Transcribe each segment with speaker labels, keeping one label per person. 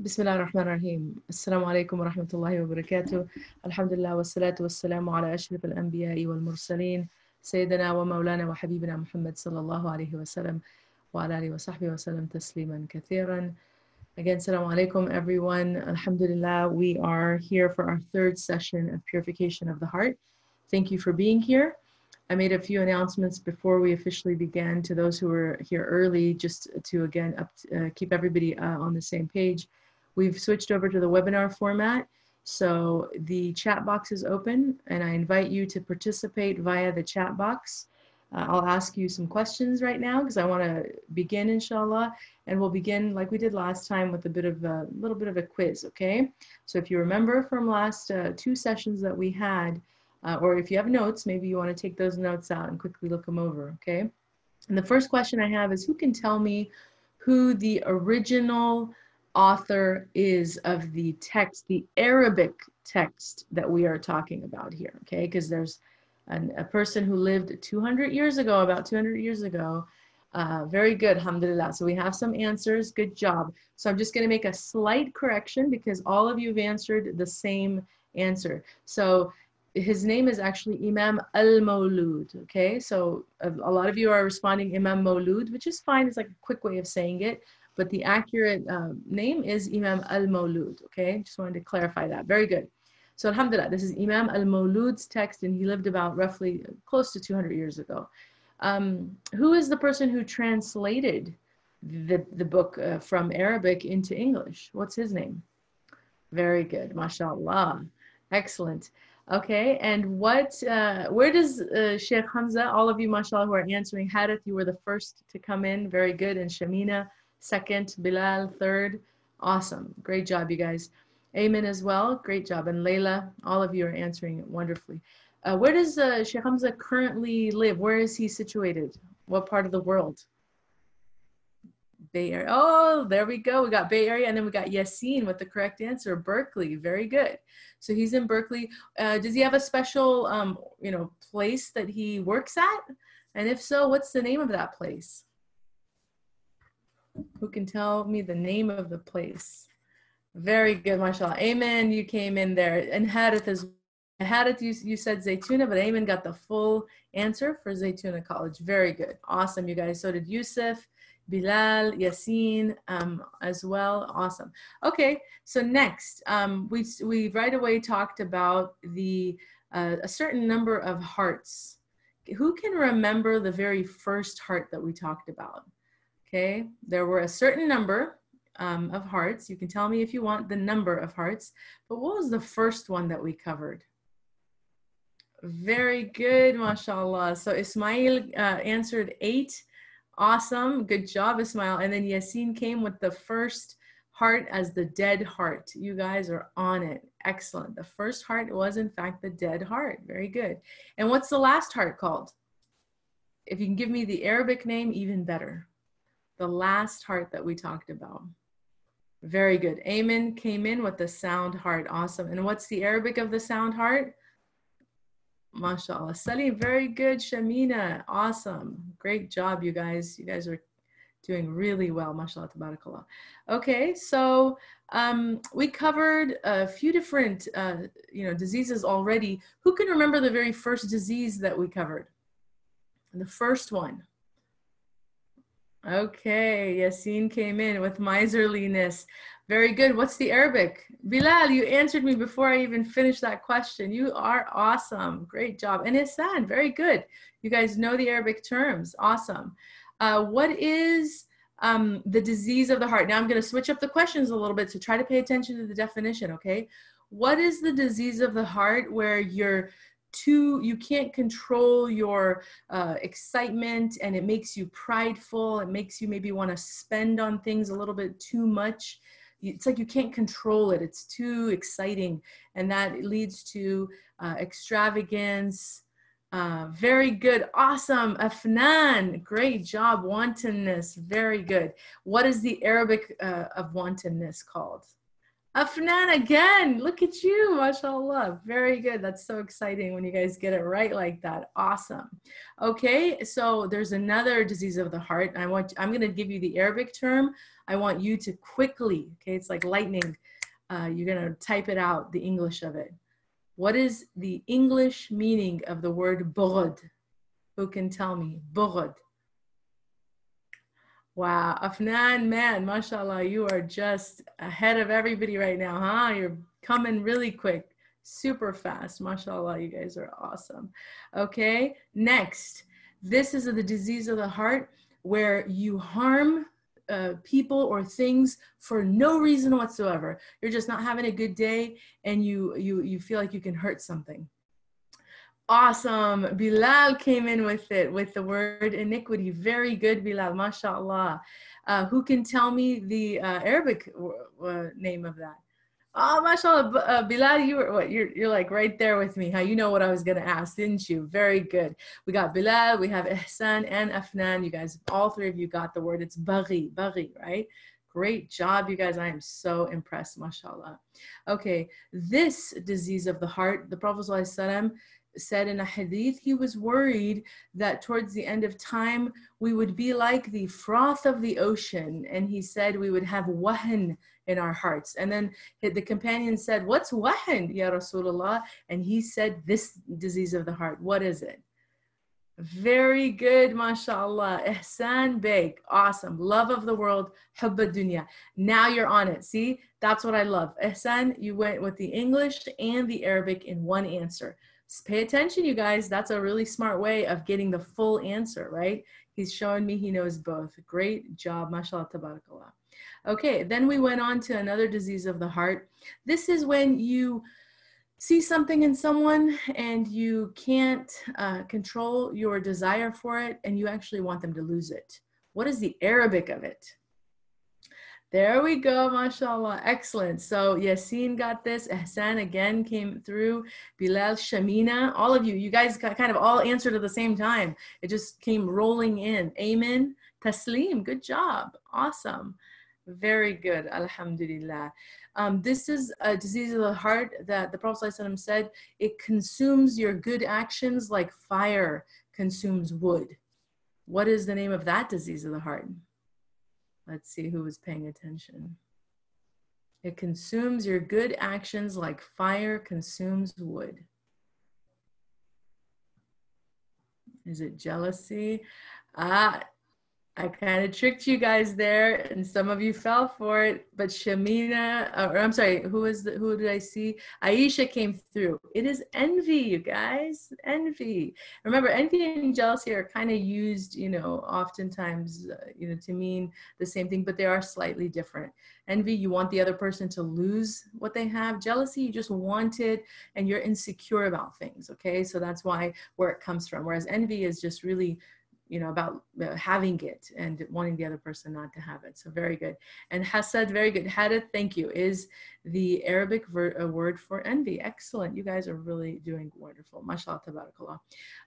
Speaker 1: بسم الله الرحمن الرحيم السلام عليكم ورحمة الله وبركاته الحمد لله والصلاة والسلام على أشرف الأنبياء والمرسلين سيدنا ومولانا وحبيبنا محمد صلى الله عليه وسلم وعلى آله وصحبه وسلم تسليما كثيرا Again, Assalamu alaikum everyone. Alhamdulillah, we are here for our third session of purification of the heart. Thank you for being here. I made a few announcements before we officially began to those who were here early, just to again up, uh, keep everybody uh, on the same page. We've switched over to the webinar format. So the chat box is open and I invite you to participate via the chat box. Uh, I'll ask you some questions right now because I want to begin inshallah and we'll begin like we did last time with a bit of a little bit of a quiz okay so if you remember from last uh, two sessions that we had uh, or if you have notes maybe you want to take those notes out and quickly look them over okay and the first question I have is who can tell me who the original author is of the text the Arabic text that we are talking about here okay because there's an, a person who lived 200 years ago, about 200 years ago. Uh, very good, alhamdulillah. So we have some answers, good job. So I'm just gonna make a slight correction because all of you have answered the same answer. So his name is actually Imam al-Mawlud, okay? So a, lot of you are responding Imam Mawlud, which is fine, it's like a quick way of saying it, but the accurate um, name is Imam al-Mawlud, okay? Just wanted to clarify that, very good. So alhamdulillah, this is Imam al-Mawlud's text and he lived about roughly close to 200 years ago. Um, who is the person who translated the, the book uh, from Arabic into English? What's his name? Very good, mashallah. Excellent. Okay, and what, uh, where does uh, Sheikh Hamza, all of you mashallah who are answering Hadith, you were the first to come in, very good, and Shamina, second, Bilal, third. Awesome, great job you guys. Amen as well. Great job. And Layla, all of you are answering it wonderfully. Uh, where does uh, Sheikh Hamza currently live? Where is he situated? What part of the world? Bay Area. Oh, there we go. We got Bay Area, and then we got Yassine with the correct answer. Berkeley. Very good. So he's in Berkeley. Uh, does he have a special, um, you know, place that he works at? And if so, what's the name of that place? Who can tell me the name of the place? Very good, mashallah. Amen. You came in there. And Hadith is Hadith, you, you said Zaytuna, but Amen got the full answer for Zaytuna College. Very good. Awesome, you guys. So did Yusuf, Bilal, Yassine um, as well. Awesome. Okay, so next, um, we, we right away talked about the uh, a certain number of hearts. Who can remember the very first heart that we talked about? Okay, there were a certain number um, of hearts. You can tell me if you want the number of hearts, but what was the first one that we covered? Very good, mashallah. So Ismail uh, answered eight. Awesome, good job, Ismail. And then Yassine came with the first heart as the dead heart. You guys are on it. Excellent. The first heart was in fact the dead heart. Very good. And what's the last heart called? If you can give me the Arabic name, even better. The last heart that we talked about. Very good. Amen came in with the sound heart. Awesome. And what's the Arabic of the sound heart? MashaAllah. Salim, very good. Shamina, awesome. Great job, you guys. You guys are doing really well. MashaAllah, tabarakallah. Okay, so um, we covered a few different uh, you know, diseases already. Who can remember the very first disease that we covered? The first one. Okay, Yassine came in with miserliness. Very good. What's the Arabic? Bilal, you answered me before I even finished that question. You are awesome. Great job. And Ihsan, very good. You guys know the Arabic terms. Awesome. Uh, what is um, the disease of the heart? Now I'm going to switch up the questions a little bit to try to pay attention to the definition, okay? What is the disease of the heart where you're too you can't control your uh, excitement and it makes you prideful it makes you maybe want to spend on things a little bit too much. It's like you can't control it it's too exciting and that leads to uh, extravagance uh, very good awesome afnan great job wantonness very good. What is the arabic uh, of wantonness called Afnan again, look at you, mashallah. Very good. That's so exciting when you guys get it right like that. Awesome. Okay, so there's another disease of the heart. I want I'm going to give you the Arabic term. I want you to quickly, okay, it's like lightning. Uh, you're gonna type it out, the English of it. What is the English meaning of the word bughd? Who can tell me? Bughd. Wow, Afnan, man, mashallah, you are just ahead of everybody right now, huh? You're coming really quick, super fast. Mashallah, you guys are awesome. Okay, next, this is the disease of the heart where you harm uh, people or things for no reason whatsoever. You're just not having a good day and you you you feel like you can hurt something. Awesome. Bilal came in with it with the word iniquity. Very good, Bilal. MashaAllah. Uh, who can tell me the uh, Arabic uh, name of that? Oh, mashallah, uh, Bilal, you were what? You're you're like right there with me. How you know what I was gonna ask, didn't you? Very good. We got Bilal, we have Ihsan and Afnan. You guys, all three of you got the word. It's baghi, baghi, right? Great job, you guys. I am so impressed, mashallah. Okay, this disease of the heart, the Prophet said in a hadith, he was worried that towards the end of time, we would be like the froth of the ocean. And he said we would have wahan in our hearts. And then the companion said, What's wahan, Ya Rasulullah? And he said, This disease of the heart. What is it? Very good, mashallah. Ihsan Beg. Awesome. Love of the world, hubba dunya. Now you're on it. See, that's what I love. Ihsan, you went with the English and the Arabic in one answer pay attention, you guys. That's a really smart way of getting the full answer, right? He's showing me he knows both. Great job, mashallah, tabarakallah. Okay, then we went on to another disease of the heart. This is when you see something in someone and you can't uh, control your desire for it and you actually want them to lose it. What is the Arabic of it? There we go, mashallah. Excellent. So Yasin got this. Ihsan again came through. Bilal, Shamina, all of you, you guys kind of all answered at the same time. It just came rolling in. Amen. Taslim, good job. Awesome. Very good. Alhamdulillah. Um, this is a disease of the heart that the Prophet ﷺ said it consumes your good actions like fire consumes wood. What is the name of that disease of the heart? Let's see who was paying attention. It consumes your good actions like fire consumes wood. Is it jealousy? Ah, I kind of tricked you guys there, and some of you fell for it. But Shamina, or I'm sorry, who is the, who did I see? Aisha came through. It is envy, you guys. Envy. Remember, envy and jealousy are kind of used, you know, oftentimes, uh, you know, to mean the same thing, but they are slightly different. Envy, you want the other person to lose what they have. Jealousy, you just want it, and you're insecure about things. Okay, so that's why where it comes from. Whereas envy is just really you know, about uh, having it and wanting the other person not to have it. So very good. And hasad, very good. Hadith, thank you, is the Arabic word for envy. Excellent. You guys are really doing wonderful. Mashallah, tabarakallah.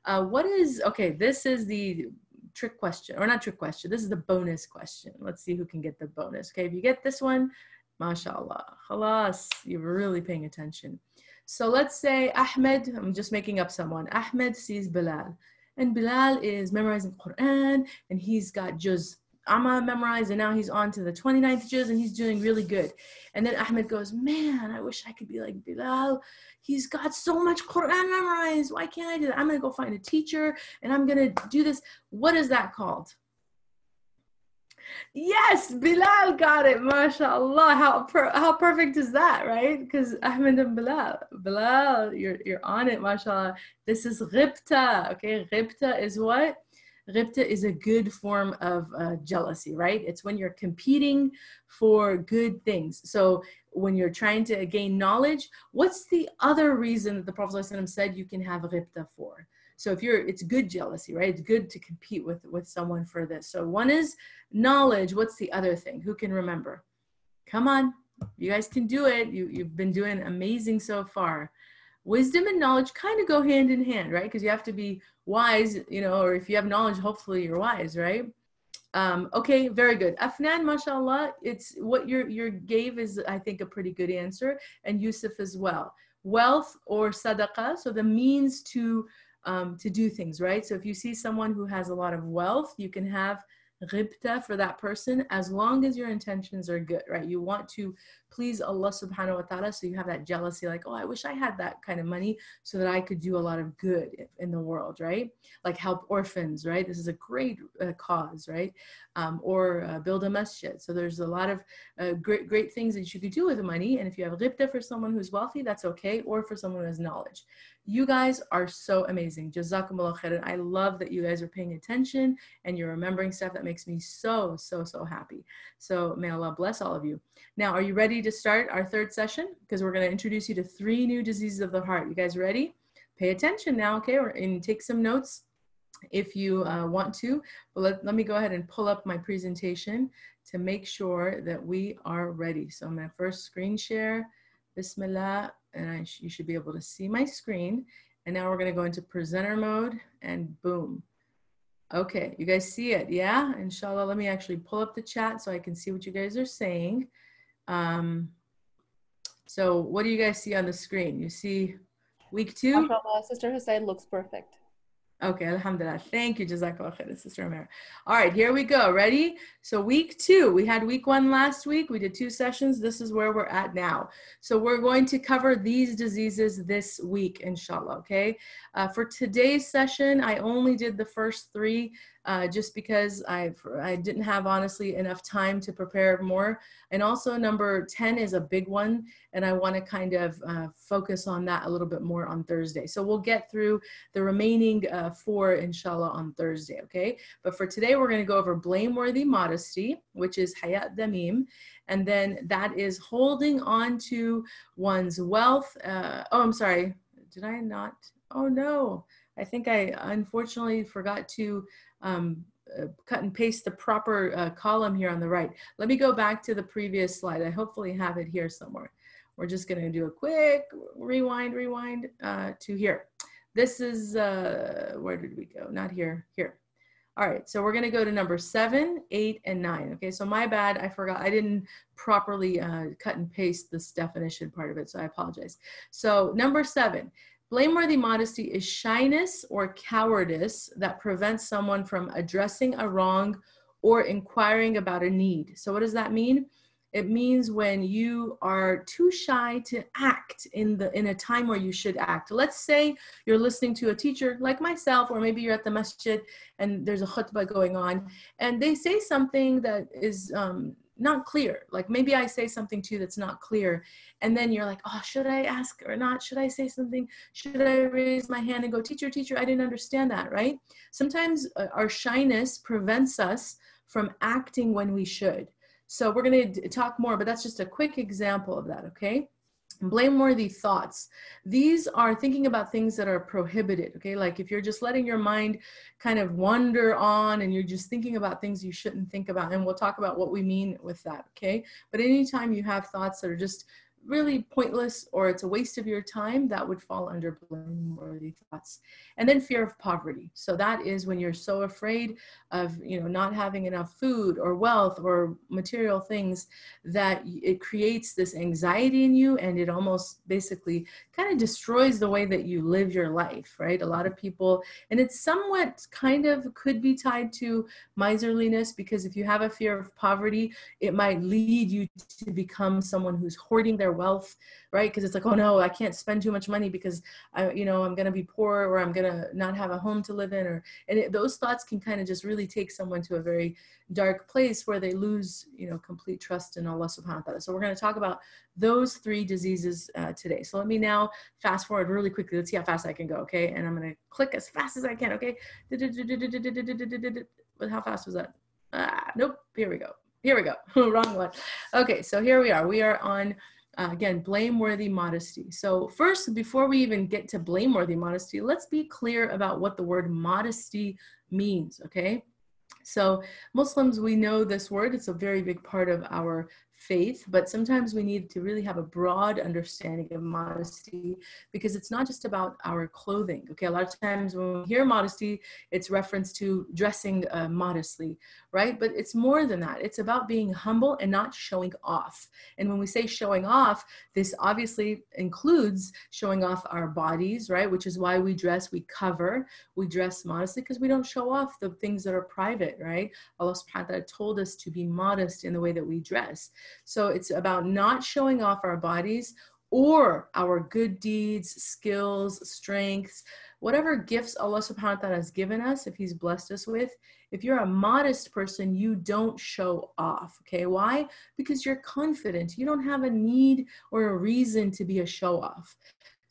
Speaker 1: Uh, what is, okay, this is the trick question, or not trick question. This is the bonus question. Let's see who can get the bonus. Okay, if you get this one, mashallah, khalas, you're really paying attention. So let's say Ahmed, I'm just making up someone. Ahmed sees Bilal. And Bilal is memorizing Quran and he's got juz Amma memorized and now he's on to the 29th juz and he's doing really good. And then Ahmed goes, Man, I wish I could be like Bilal. He's got so much Quran memorized. Why can't I do that? I'm going to go find a teacher and I'm going to do this. What is that called? Yes, Bilal got it. MashaAllah. How per- how perfect is that, right? Because Ahmed and Bilal. Bilal, you're you're on it, mashallah. This is ghibta. Okay, ghibta is what? Ghibta is a good form of uh, jealousy, right? It's when you're competing for good things. So when you're trying to gain knowledge, what's the other reason that the Prophet ﷺ said you can have ghibta for? So if you're, it's good jealousy, right? It's good to compete with with someone for this. So one is knowledge. What's the other thing? Who can remember? Come on, you guys can do it. You you've been doing amazing so far. Wisdom and knowledge kind of go hand in hand, right? Because you have to be wise, you know, or if you have knowledge, hopefully you're wise, right? Um, okay, very good. Afnan, mashallah, it's what your your gave is, I think, a pretty good answer, and Yusuf as well. Wealth or sadaqah, so the means to um, to do things, right? So if you see someone who has a lot of wealth, you can have ghibta for that person as long as your intentions are good, right? You want to please Allah subhanahu wa ta'ala. So you have that jealousy, like, oh, I wish I had that kind of money so that I could do a lot of good in the world, right? Like help orphans, right? This is a great uh, cause, right? Um, or uh, build a masjid. So there's a lot of uh, great, great things that you could do with the money. And if you have ghibta for someone who's wealthy, that's okay. Or for someone who has knowledge. You guys are so amazing. Jazakumullah khairan. I love that you guys are paying attention and you're remembering stuff. That makes me so, so, so happy. So may Allah bless all of you. Now, are you ready to start our third session? Because we're going to introduce you to three new diseases of the heart. You guys ready? Pay attention now, okay? And take some notes if you uh, want to. But let, let me go ahead and pull up my presentation to make sure that we are ready. So I'm going to first screen share. Bismillah and I sh you should be able to see my screen. And now we're gonna go into presenter mode and boom. Okay, you guys see it, yeah? Inshallah, let me actually pull up the chat so I can see what you guys are saying. Um, so what do you guys see on the screen? You see week two?
Speaker 2: Sister Hussein looks perfect.
Speaker 1: Okay, alhamdulillah. Thank you, Jazakallah khair, Sister Amir. All right, here we go. Ready? So week two, we had week one last week. We did two sessions. This is where we're at now. So we're going to cover these diseases this week, inshallah, okay? Uh, for today's session, I only did the first three uh, just because I've, I didn't have honestly enough time to prepare more. And also number 10 is a big one and I wanna kind of uh, focus on that a little bit more on Thursday. So we'll get through the remaining uh, four inshallah on Thursday, okay? But for today, we're gonna go over blameworthy modesty, which is hayat damim. And then that is holding on to one's wealth. Uh, oh, I'm sorry, did I not? Oh no, I think I unfortunately forgot to um, uh, cut and paste the proper uh, column here on the right. Let me go back to the previous slide. I hopefully have it here somewhere. We're just gonna do a quick rewind, rewind uh, to here. This is, uh, where did we go? Not here, here. All right, so we're gonna go to number seven, eight, and nine. Okay, so my bad, I forgot, I didn't properly uh, cut and paste this definition part of it, so I apologize. So number seven, Blameworthy modesty is shyness or cowardice that prevents someone from addressing a wrong or inquiring about a need. So, what does that mean? It means when you are too shy to act in the in a time where you should act. Let's say you're listening to a teacher like myself, or maybe you're at the masjid and there's a khutbah going on, and they say something that is um, not clear. Like maybe I say something to you that's not clear. And then you're like, oh, should I ask or not? Should I say something? Should I raise my hand and go, teacher, teacher, I didn't understand that, right? Sometimes uh, our shyness prevents us from acting when we should. So we're going to talk more, but that's just a quick example of that, okay? Blameworthy thoughts. These are thinking about things that are prohibited okay? Like if you're just letting your mind kind of wander on and you're just thinking about things you shouldn't think about and we'll talk about what we mean with that okay? But anytime you have thoughts that are just really pointless or it's a waste of your time, that would fall under blameworthy thoughts. And then fear of poverty. So that is when you're so afraid of, you know, not having enough food or wealth or material things that it creates this anxiety in you and it almost basically kind of destroys the way that you live your life, right? A lot of people, and it's somewhat kind of could be tied to miserliness because if you have a fear of poverty, it might lead you to become someone who's hoarding their wealth right? Because it's like oh no i can't spend too much money because i you know i'm going to be poor or i'm going to not have a home to live in or and it, those thoughts can kind of just really take someone to a very dark place where they lose you know complete trust in allah subhanahu wa ta'ala. So we're going to talk about those three diseases uh, today. So let me now fast forward really quickly. Let's see how fast i can go okay? And i'm going to click as fast as i can okay? How fast was that? Ah, nope. Here we go. Here we go. Wrong one. Okay so here we are. We are on uh, again, blameworthy modesty. So, first, before we even get to blameworthy modesty, let's be clear about what the word modesty means, okay? So, Muslims, we know this word, it's a very big part of our faith, but sometimes we need to really have a broad understanding of modesty because it's not just about our clothing. Okay, a lot of times when we hear modesty, it's reference to dressing uh, modestly, right? But it's more than that. It's about being humble and not showing off. And when we say showing off, this obviously includes showing off our bodies, right? Which is why we dress, we cover, we dress modestly because we don't show off the things that are private, right? Allah subhanahu wa ta'ala told us to be modest in the way that we dress. So it's about not showing off our bodies or our good deeds, skills, strengths, whatever gifts Allah subhanahu wa ta'ala has given us, if He's blessed us with. If you're a modest person, you don't show off. Okay. Why? Because you're confident. You don't have a need or a reason to be a show off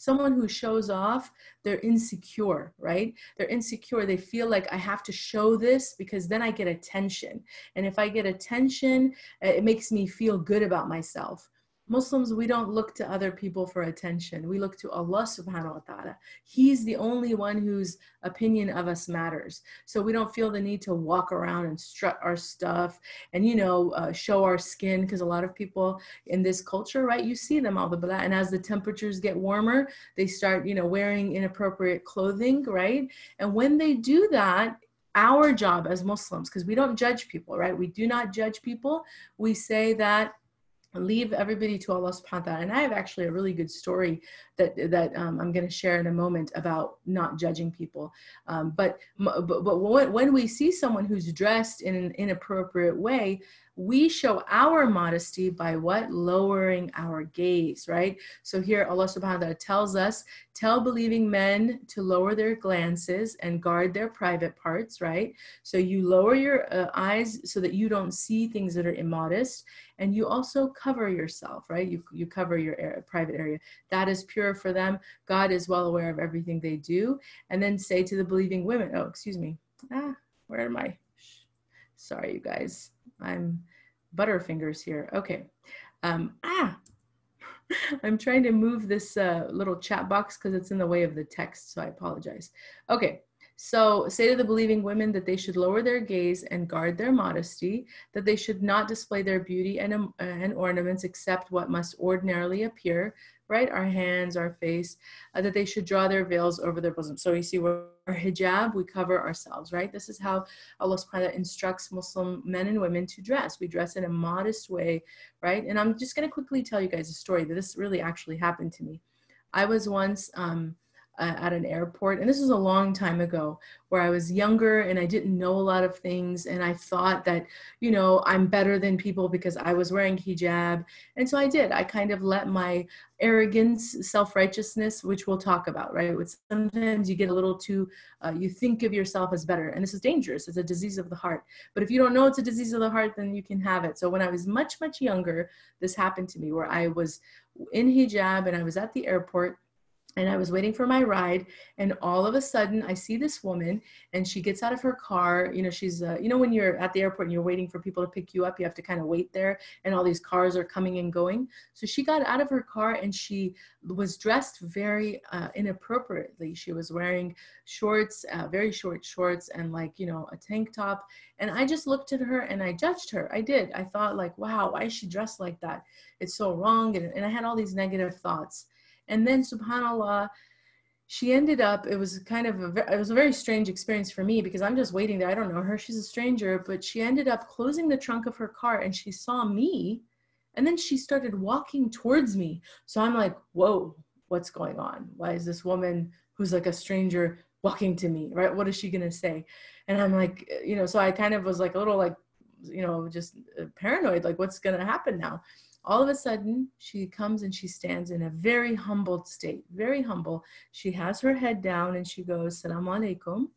Speaker 1: someone who shows off they're insecure right? They're insecure. They feel like i have to show this because then i get attention. And if i get attention it makes me feel good about myself Muslims, we don't look to other people for attention. We look to Allah subhanahu wa ta'ala. He's the only one whose opinion of us matters. So we don't feel the need to walk around and strut our stuff and, you know, uh, show our skin because a lot of people in this culture, right, you see them all the blah. And as the temperatures get warmer, they start, you know, wearing inappropriate clothing, right? And when they do that, our job as Muslims, because we don't judge people, right? We do not judge people. We say that leave everybody to Allah subhanahu wa ta'ala. And I have actually a really good story that that um, I'm going to share in a moment about not judging people. Um, but, but but when, when we see someone who's dressed in an inappropriate way, we show our modesty by what? Lowering our gaze, right? So here Allah subhanahu wa ta'ala tells us, tell believing men to lower their glances and guard their private parts, right? So you lower your uh, eyes so that you don't see things that are immodest. And you also cover yourself, right? You, you cover your area, private area. That is pure for them. God is well aware of everything they do. And then say to the believing women, oh, excuse me. Ah, where am I? Sorry, you guys. I'm butterfingers here. Okay. Um, ah, I'm trying to move this uh, little chat box because it's in the way of the text, so I apologize. Okay, so say to the believing women that they should lower their gaze and guard their modesty, that they should not display their beauty and, um, and ornaments except what must ordinarily appear, right? Our hands, our face, uh, that they should draw their veils over their bosom. So you see, we're our hijab, we cover ourselves, right? This is how Allah subhanahu wa ta'ala instructs Muslim men and women to dress. We dress in a modest way, right? And I'm just going to quickly tell you guys a story that this really actually happened to me. I was once um, uh, at an airport. And this was a long time ago where I was younger and I didn't know a lot of things. And I thought that, you know, I'm better than people because I was wearing hijab. And so I did. I kind of let my arrogance, self righteousness, which we'll talk about, right? Which sometimes you get a little too, uh, you think of yourself as better. And this is dangerous. It's a disease of the heart. But if you don't know it's a disease of the heart, then you can have it. So when I was much, much younger, this happened to me where I was in hijab and I was at the airport and I was waiting for my ride, and all of a sudden I see this woman, and she gets out of her car. You know, she's, uh, you know, when you're at the airport and you're waiting for people to pick you up, you have to kind of wait there, and all these cars are coming and going. So she got out of her car and she was dressed very uh, inappropriately. She was wearing shorts, uh, very short shorts, and like, you know, a tank top. And I just looked at her and I judged her. I did. I thought, like, wow, why is she dressed like that? It's so wrong. And, and I had all these negative thoughts. And then, subhanAllah, she ended up, it was kind of a, it was a very strange experience for me because I'm just waiting there. I don't know her. She's a stranger, but she ended up closing the trunk of her car and she saw me. And then she started walking towards me. So I'm like, whoa, what's going on? Why is this woman who's like a stranger walking to me, right? What is she going to say? And I'm like, you know, so I kind of was like a little like, you know, just uh, paranoid, like what's going to happen now? All of a sudden she comes and she stands in a very humbled state very humble. She has her head down and she goes salam alaikum.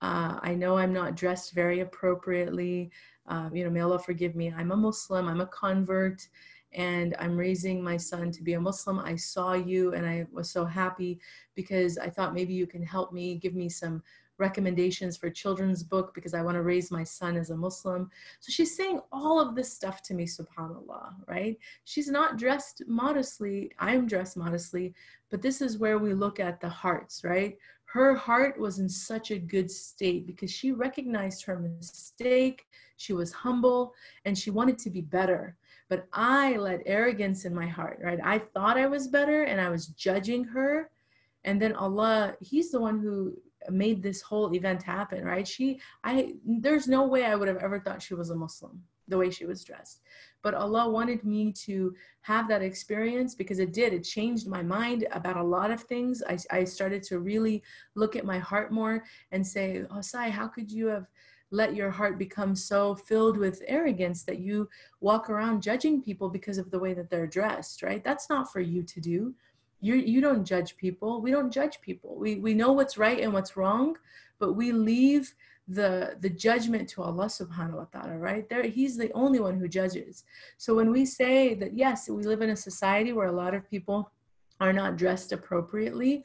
Speaker 1: Uh, i know i'm not dressed very appropriately. Uh, you know may allah forgive me. I'm a muslim i'm a convert and i'm raising my son to be a muslim. I saw you and i was so happy because i thought maybe you can help me give me some recommendations for children's book because I want to raise my son as a Muslim. So she's saying all of this stuff to me, subhanAllah, right? She's not dressed modestly. I'm dressed modestly, but this is where we look at the hearts, right? Her heart was in such a good state because she recognized her mistake. She was humble and she wanted to be better but I let arrogance in my heart, right? I thought I was better and I was judging her. And then Allah, He's the one who made this whole event happen, right? She, I, there's no way I would have ever thought she was a Muslim the way she was dressed. But Allah wanted me to have that experience because it did. It changed my mind about a lot of things. I, I started to really look at my heart more and say, Oh, Sai, how could you have let your heart become so filled with arrogance that you walk around judging people because of the way that they're dressed, right? That's not for you to do. You, you don't judge people. We don't judge people. We, we know what's right and what's wrong, but we leave the the judgment to Allah subhanahu wa ta'ala, right? There he's the only one who judges. So when we say that yes, we live in a society where a lot of people are not dressed appropriately,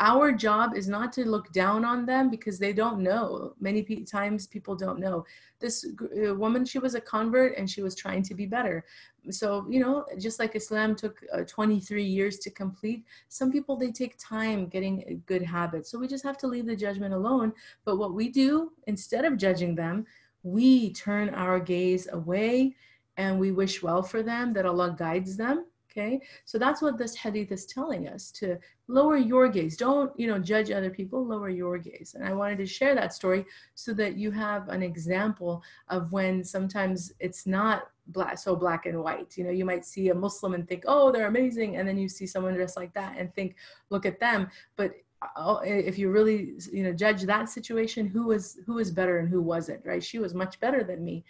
Speaker 1: our job is not to look down on them because they don't know. Many times people don't know. This uh, woman, she was a convert and she was trying to be better. So, you know, just like Islam took uh, 23 years to complete, some people, they take time getting good habits. So we just have to leave the judgment alone. But what we do, instead of judging them, we turn our gaze away and we wish well for them, that Allah guides them okay? So that's what this hadith is telling us to lower your gaze. Don't you know judge other people lower your gaze. And i wanted to share that story so that you have an example of when sometimes it's not black so black and white. You know you might see a muslim and think oh they're amazing and then you see someone dressed like that and think look at them. But uh, if you really you know judge that situation who was who was better and who wasn't right? She was much better than me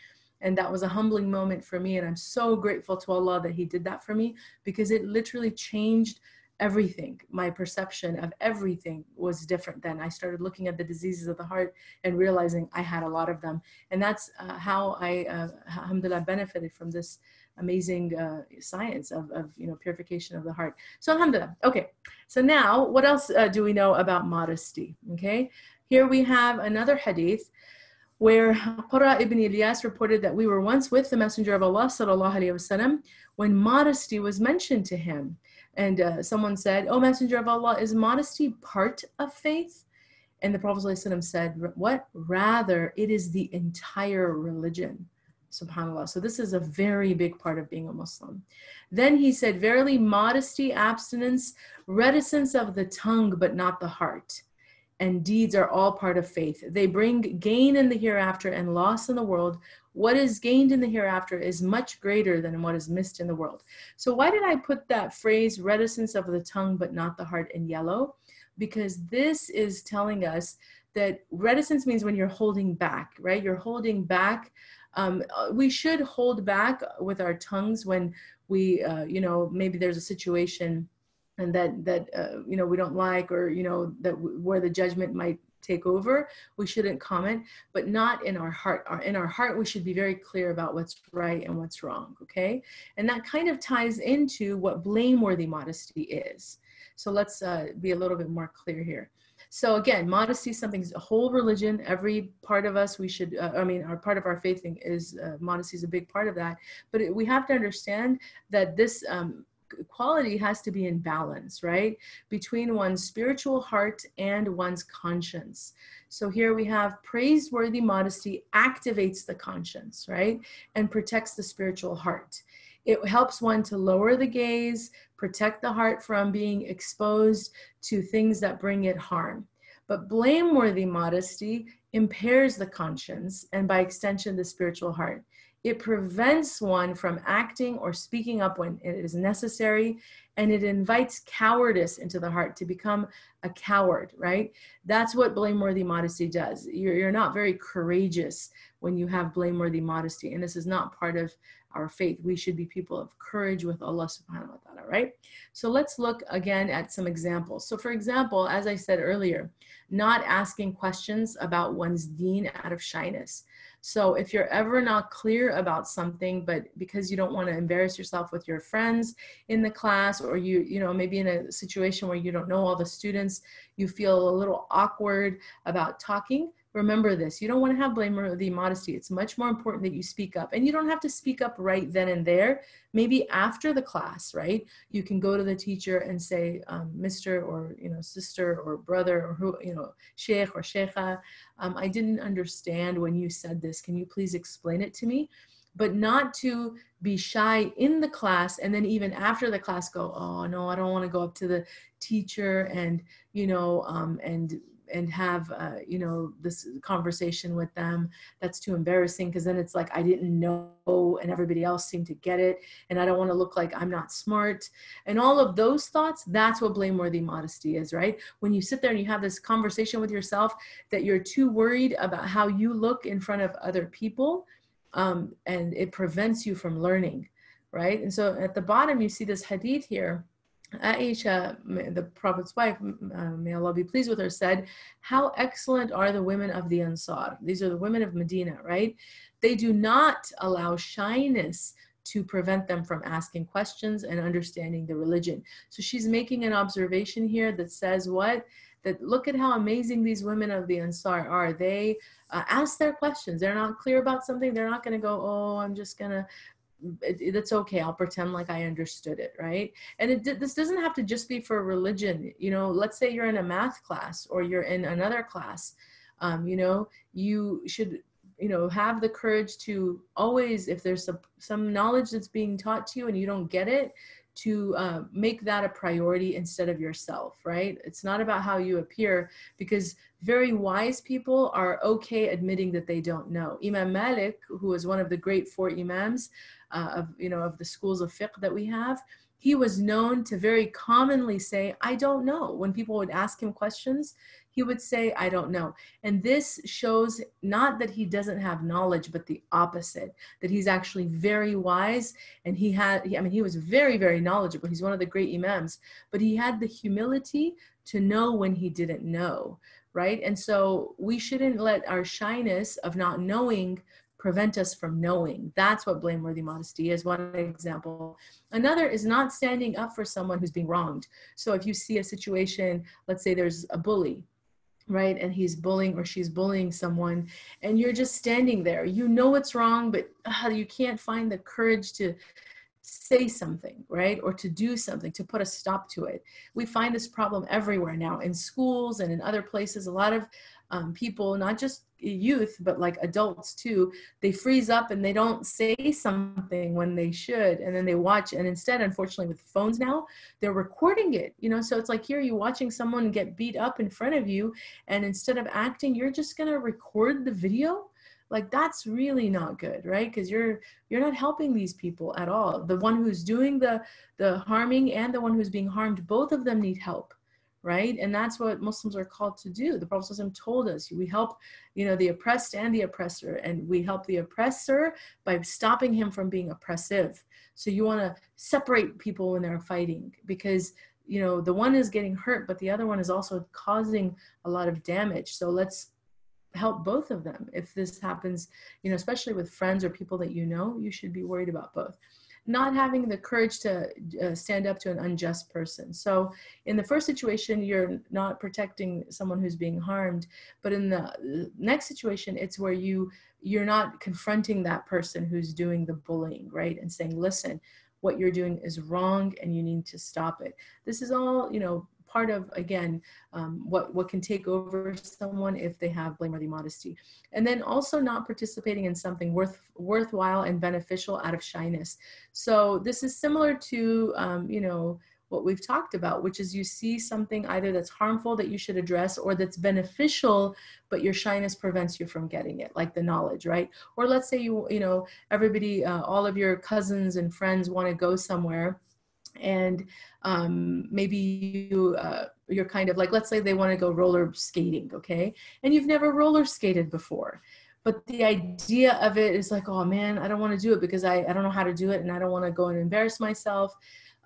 Speaker 1: and that was a humbling moment for me and i'm so grateful to allah that he did that for me because it literally changed everything. My perception of everything was different then. I started looking at the diseases of the heart and realizing i had a lot of them. And that's uh, how i uh, alhamdulillah benefited from this amazing uh, science of, of you know purification of the heart. So alhamdulillah. Okay. So now what else uh, do we know about modesty? Okay. Here we have another hadith where Qura ibn Iyas reported that we were once with the Messenger of Allah وسلم, when modesty was mentioned to him. And uh, someone said, Oh, Messenger of Allah, is modesty part of faith? And the Prophet said, What? Rather, it is the entire religion. SubhanAllah. So, this is a very big part of being a Muslim. Then he said, Verily, modesty, abstinence, reticence of the tongue, but not the heart and deeds are all part of faith. They bring gain in the hereafter and loss in the world. What is gained in the hereafter is much greater than what is missed in the world. So, why did I put that phrase, reticence of the tongue but not the heart, in yellow? Because this is telling us that reticence means when you're holding back, right? You're holding back. Um, we should hold back with our tongues when we, uh, you know, maybe there's a situation and that that uh, you know we don't like or you know that w- where the judgment might take over we shouldn't comment but not in our heart our, in our heart we should be very clear about what's right and what's wrong okay? And that kind of ties into what blameworthy modesty is. So let's uh, be a little bit more clear here. So again modesty is something a whole religion every part of us we should uh, i mean our part of our faith thing is uh, modesty is a big part of that but it, we have to understand that this um, quality has to be in balance, right? Between one's spiritual heart and one's conscience. So here we have praiseworthy modesty activates the conscience, right? And protects the spiritual heart. It helps one to lower the gaze, protect the heart from being exposed to things that bring it harm. But blameworthy modesty impairs the conscience and by extension the spiritual heart. It prevents one from acting or speaking up when it is necessary, and it invites cowardice into the heart to become a coward, right? That's what blameworthy modesty does. You're, you're not very courageous when you have blameworthy modesty, and this is not part of our faith. We should be people of courage with Allah subhanahu wa ta'ala, right? So let's look again at some examples. So, for example, as I said earlier, not asking questions about one's deen out of shyness. So if you're ever not clear about something, but because you don't want to embarrass yourself with your friends in the class, or you, you know, maybe in a situation where you don't know all the students, you feel a little awkward about talking, remember this. You don't want to have blameworthy modesty. It's much more important that you speak up and you don't have to speak up right then and there. Maybe after the class right you can go to the teacher and say um, mr or you know sister or brother or who you know sheikh or sheikha um, i didn't understand when you said this. Can you please explain it to me? But not to be shy in the class and then even after the class go oh no i don't want to go up to the teacher and you know um, and and have uh, you know this conversation with them that's too embarrassing because then it's like i didn't know and everybody else seemed to get it and i don't want to look like i'm not smart and all of those thoughts that's what blameworthy modesty is right? When you sit there and you have this conversation with yourself that you're too worried about how you look in front of other people um, and it prevents you from learning right? And so at the bottom you see this hadith here Aisha, the Prophet's wife, uh, may Allah be pleased with her, said, How excellent are the women of the Ansar. These are the women of Medina, right? They do not allow shyness to prevent them from asking questions and understanding the religion. So she's making an observation here that says, What? That look at how amazing these women of the Ansar are. They uh, ask their questions. They're not clear about something. They're not going to go, oh, I'm just going to it's okay i'll pretend like i understood it right? And it this doesn't have to just be for religion you know let's say you're in a math class or you're in another class um, you know you should you know have the courage to always if there's some some knowledge that's being taught to you and you don't get it to uh, make that a priority instead of yourself, right? It's not about how you appear because very wise people are okay admitting that they don't know. Imam Malik, who was one of the great four imams uh, of, you know, of the schools of fiqh that we have, he was known to very commonly say, I don't know. When people would ask him questions, he would say, I don't know. And this shows not that he doesn't have knowledge, but the opposite, that he's actually very wise. And he had, I mean, he was very, very knowledgeable. He's one of the great Imams, but he had the humility to know when he didn't know, right? And so we shouldn't let our shyness of not knowing prevent us from knowing. That's what blameworthy modesty is. One example. Another is not standing up for someone who's being wronged. So if you see a situation, let's say there's a bully, right? And he's bullying or she's bullying someone and you're just standing there. You know it's wrong but uh, you can't find the courage to say something right or to do something to put a stop to it. We find this problem everywhere now in schools and in other places. A lot of um, people not just youth but like adults too they freeze up and they don't say something when they should and then they watch and instead unfortunately with phones now they're recording it you know? So it's like here you're watching someone get beat up in front of you and instead of acting you're just going to record the video like that's really not good right because you're you're not helping these people at all the one who's doing the the harming and the one who's being harmed both of them need help right? And that's what Muslims are called to do. The Prophet told us we help, you know, the oppressed and the oppressor, and we help the oppressor by stopping him from being oppressive. So you want to separate people when they're fighting because you know the one is getting hurt, but the other one is also causing a lot of damage. So let's help both of them. If this happens, you know, especially with friends or people that you know, you should be worried about both not having the courage to uh, stand up to an unjust person. So, in the first situation, you're not protecting someone who's being harmed, but in the next situation, it's where you you're not confronting that person who's doing the bullying, right? And saying, "Listen, what you're doing is wrong and you need to stop it." This is all, you know, part of again um, what what can take over someone if they have blameworthy modesty and then also not participating in something worth worthwhile and beneficial out of shyness so this is similar to um, you know what we've talked about, which is you see something either that's harmful that you should address or that's beneficial, but your shyness prevents you from getting it, like the knowledge, right? Or let's say you, you know, everybody, uh, all of your cousins and friends want to go somewhere and um, maybe you uh, you're kind of like let's say they want to go roller skating okay? And you've never roller skated before but the idea of it is like oh man i don't want to do it because I, I don't know how to do it and i don't want to go and embarrass myself.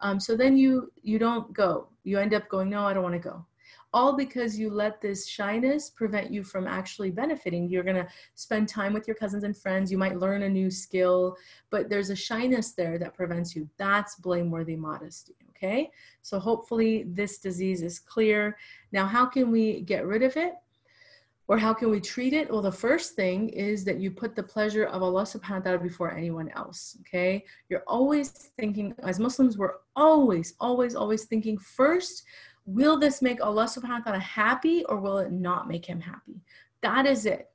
Speaker 1: Um, so then you you don't go. You end up going no i don't want to go all because you let this shyness prevent you from actually benefiting. You're going to spend time with your cousins and friends. You might learn a new skill, but there's a shyness there that prevents you. That's blameworthy modesty. Okay. So hopefully this disease is clear. Now, how can we get rid of it? Or how can we treat it? Well, the first thing is that you put the pleasure of Allah subhanahu wa ta'ala before anyone else. Okay. You're always thinking, as Muslims, we're always, always, always thinking first will this make Allah subhanahu wa ta'ala happy or will it not make him happy? That is it.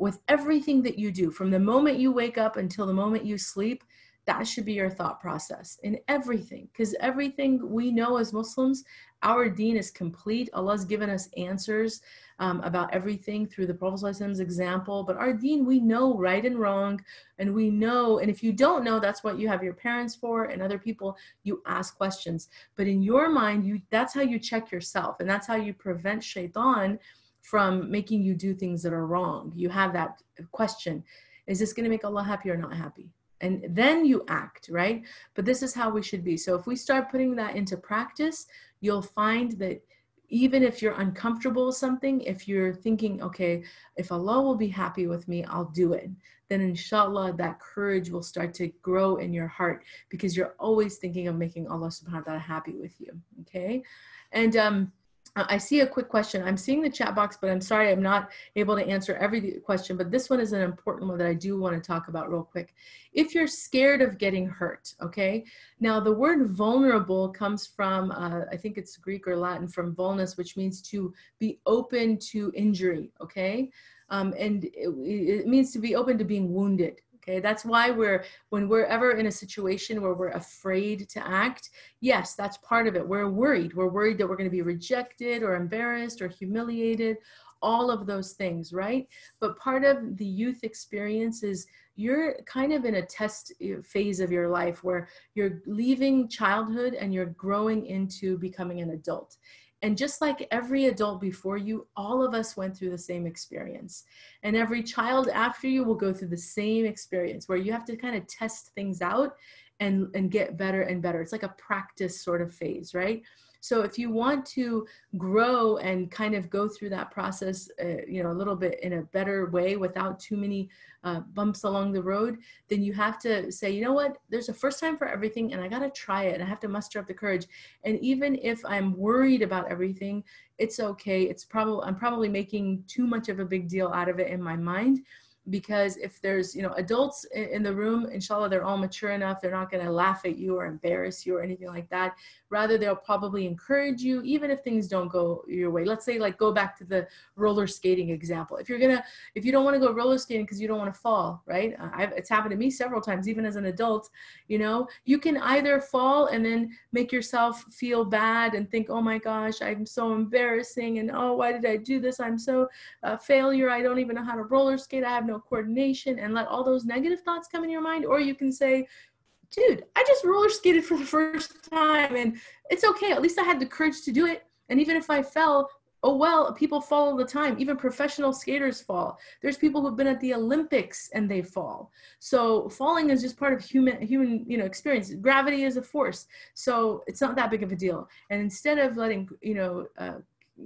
Speaker 1: with everything that you do, from the moment you wake up until the moment you sleep, that should be your thought process in everything. Because everything we know as Muslims, our deen is complete. Allah's given us answers um, about everything through the Prophet's example. But our deen, we know right and wrong, and we know. And if you don't know, that's what you have your parents for and other people. You ask questions. But in your mind, you that's how you check yourself, and that's how you prevent shaitan from making you do things that are wrong. You have that question: Is this going to make Allah happy or not happy? And then you act right? But this is how we should be. So if we start putting that into practice you'll find that even if you're uncomfortable with something if you're thinking okay if allah will be happy with me i'll do it then inshallah that courage will start to grow in your heart because you're always thinking of making allah subhanahu wa ta'ala happy with you okay? And um I see a quick question. I'm seeing the chat box, but I'm sorry I'm not able to answer every question. But this one is an important one that I do want to talk about real quick. If you're scared of getting hurt, okay? Now, the word vulnerable comes from, uh, I think it's Greek or Latin, from vulnus, which means to be open to injury, okay? Um, and it, it means to be open to being wounded, Okay, that's why we're, when we're ever in a situation where we're afraid to act, yes, that's part of it. We're worried. We're worried that we're going to be rejected or embarrassed or humiliated, all of those things, right? But part of the youth experience is you're kind of in a test uh, phase of your life where you're leaving childhood and you're growing into becoming an adult. And just like every adult before you, all of us went through the same experience. And every child after you will go through the same experience where you have to kind of test things out and, and get better and better. It's like a practice sort of phase, right? So if you want to grow and kind of go through that process, uh, you know, a little bit in a better way without too many uh, bumps along the road, then you have to say, you know what, there's a first time for everything and I got to try it and I have to muster up the courage. And even if I'm worried about everything, it's okay. It's probably, I'm probably making too much of a big deal out of it in my mind because if there's you know adults in, the room inshallah they're all mature enough they're not going to laugh at you or embarrass you or anything like that. Rather they'll probably encourage you even if things don't go your way. Let's say like go back to the roller skating example. If you're gonna if you don't want to go roller skating because you don't want to fall right? Uh, I've, it's happened to me several times even as an adult you know? You can either fall and then make yourself feel bad and think oh my gosh i'm so embarrassing and oh why did i do this? I'm so a failure. I don't even know how to roller skate. I have no coordination and let all those negative thoughts come in your mind or you can say dude, I just roller skated for the first time and it's okay. At least I had the courage to do it. And even if I fell, oh well, people fall all the time. Even professional skaters fall. There's people who've been at the Olympics and they fall. So falling is just part of human human, you know, experience. Gravity is a force. So it's not that big of a deal. And instead of letting, you know, uh,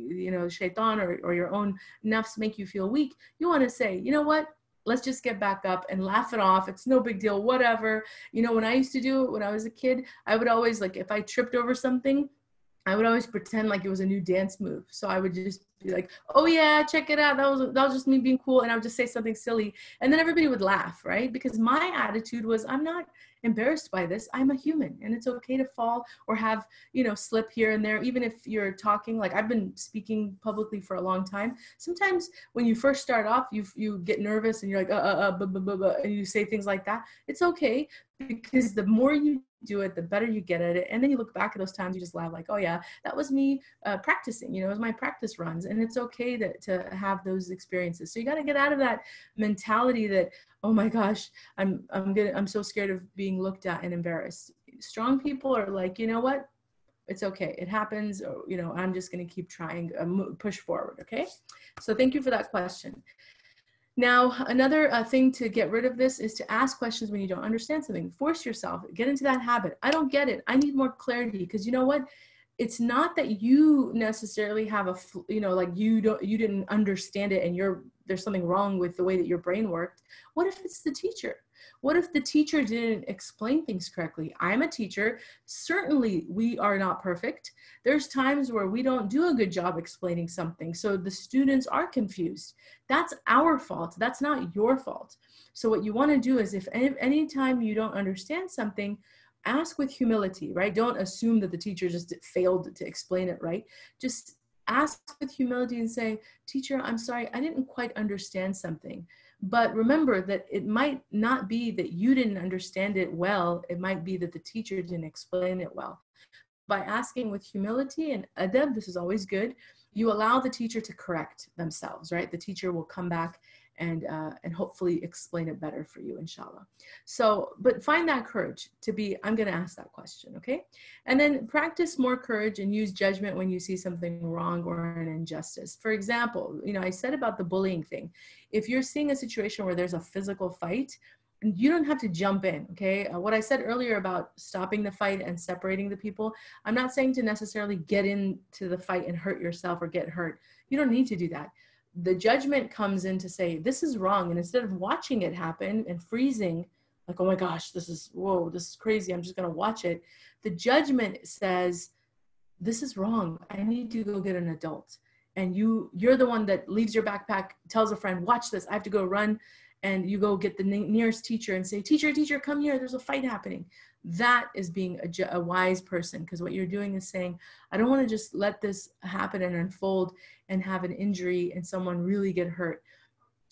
Speaker 1: you know, shaitan or, or your own nafs make you feel weak, you want to say, you know what? let's just get back up and laugh it off. It's no big deal, whatever. You know, when I used to do it when I was a kid, I would always like if I tripped over something, I would always pretend like it was a new dance move. So I would just be like, "Oh yeah, check it out. That was that was just me being cool," and I would just say something silly, and then everybody would laugh, right? Because my attitude was, "I'm not embarrassed by this. I'm a human and it's okay to fall or have, you know, slip here and there. Even if you're talking, like I've been speaking publicly for a long time. Sometimes when you first start off, you, you get nervous and you're like, uh, uh, uh, buh, buh, buh, and you say things like that. It's okay because the more you do it, the better you get at it. And then you look back at those times, you just laugh like, oh yeah, that was me uh, practicing, you know, it was my practice runs. And it's okay to, to have those experiences. So you got to get out of that mentality that, oh my gosh, I'm, I'm gonna, I'm so scared of being looked at and embarrassed. Strong people are like, you know what? It's okay. It happens. Or, you know, I'm just going to keep trying, uh, push forward. Okay. So thank you for that question. Now, another uh, thing to get rid of this is to ask questions when you don't understand something. Force yourself, get into that habit. I don't get it. I need more clarity because you know what? It's not that you necessarily have a, you know, like you don't, you didn't understand it and you're, there's something wrong with the way that your brain worked. What if it's the teacher? What if the teacher didn't explain things correctly? I'm a teacher. Certainly, we are not perfect. There's times where we don't do a good job explaining something. So the students are confused. That's our fault. That's not your fault. So what you want to do is if any time you don't understand something, ask with humility, right? Don't assume that the teacher just failed to explain it right. Just ask with humility and say, teacher, I'm sorry, I didn't quite understand something But remember that it might not be that you didn't understand it well, it might be that the teacher didn't explain it well. By asking with humility and uh, adab, this is always good, you allow the teacher to correct themselves, right? The teacher will come back and uh, and hopefully explain it better for you inshallah. So but find that courage to be i'm going to ask that question okay? And then practice more courage and use judgment when you see something wrong or an injustice. For example you know i said about the bullying thing. If you're seeing a situation where there's a physical fight you don't have to jump in okay? Uh, what i said earlier about stopping the fight and separating the people i'm not saying to necessarily get into the fight and hurt yourself or get hurt. You don't need to do that the judgment comes in to say this is wrong. And instead of watching it happen and freezing like oh my gosh this is whoa this is crazy. I'm just going to watch it. The judgment says this is wrong. I need to go get an adult. And you you're the one that leaves your backpack tells a friend watch this. I have to go run and you go get the nearest teacher and say teacher teacher come here there's a fight happening that is being a, a wise person because what you're doing is saying i don't want to just let this happen and unfold and have an injury and someone really get hurt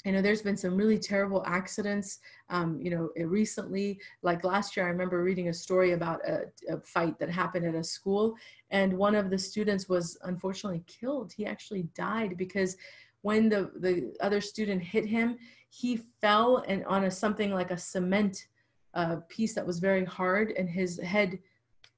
Speaker 1: I know there's been some really terrible accidents. Um, you know, recently, like last year, I remember reading a story about a, a, fight that happened at a school, and one of the students was unfortunately killed. He actually died because when the the other student hit him, he fell and on a something like a cement uh, piece that was very hard, and his head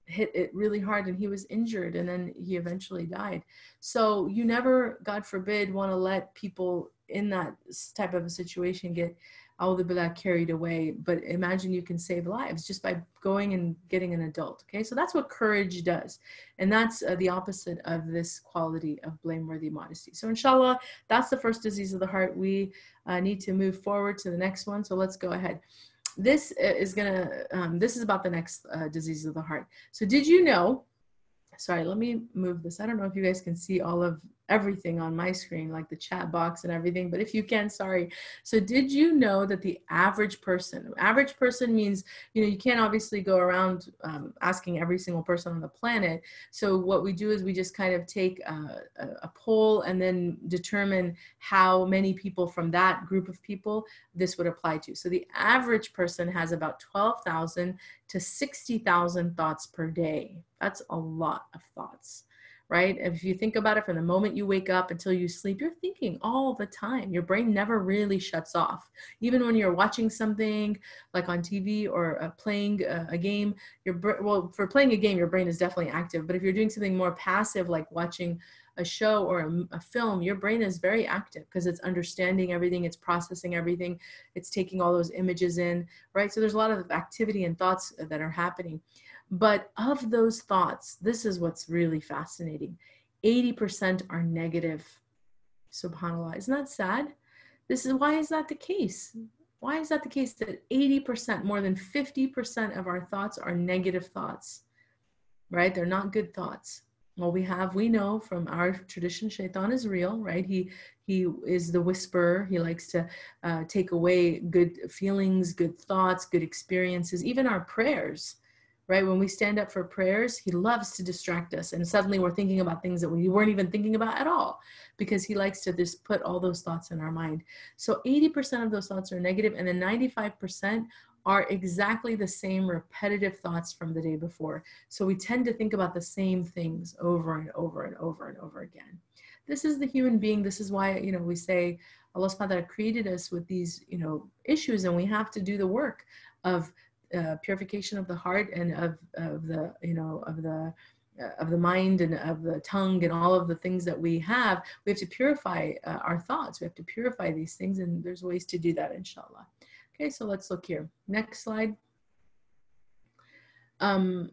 Speaker 1: hit it really hard and he was injured and then he eventually died. So you never god forbid want to let people in that type of a situation get all the billah carried away but imagine you can save lives just by going and getting an adult okay so that's what courage does and that's uh, the opposite of this quality of blameworthy modesty so inshallah that's the first disease of the heart we uh, need to move forward to the next one so let's go ahead this is gonna, um, this is about the next uh, disease of the heart. So did you know, sorry, let me move this. I don't know if you guys can see all of everything on my screen, like the chat box and everything. But if you can, sorry. So did you know that the average person, average person means, you know, you can't obviously go around um, asking every single person on the planet. So what we do is we just kind of take a, a poll and then determine how many people from that group of people this would apply to. So the average person has about 12,000 to 60,000 thoughts per day. That's a lot of thoughts right? If you think about it from the moment you wake up until you sleep, you're thinking all the time. Your brain never really shuts off. Even when you're watching something like on TV or uh, playing a, game, your well, for playing a game, your brain is definitely active. But if you're doing something more passive, like watching a show or a, a film, your brain is very active because it's understanding everything, it's processing everything, it's taking all those images in, right? So there's a lot of activity and thoughts that are happening. But of those thoughts, this is what's really fascinating 80% are negative. SubhanAllah. Isn't that sad? This is why is that the case? Why is that the case that 80%, more than 50% of our thoughts are negative thoughts, right? They're not good thoughts. Well, we have, we know from our tradition, shaitan is real, right? He he is the whisperer. He likes to uh, take away good feelings, good thoughts, good experiences, even our prayers right? When we stand up for prayers, he loves to distract us. And suddenly we're thinking about things that we weren't even thinking about at all because he likes to just put all those thoughts in our mind. So 80% of those thoughts are negative, and then 95% are exactly the same repetitive thoughts from the day before. So we tend to think about the same things over and over and over and over again. This is the human being. This is why, you know, we say Allah subhanahu wa ta'ala created us with these, you know, issues and we have to do the work of uh, purification of the heart and of, of the you know of the uh, of the mind and of the tongue and all of the things that we have we have to purify uh, our thoughts. We have to purify these things and there's ways to do that inshallah. Okay so let's look here. Next slide. Um,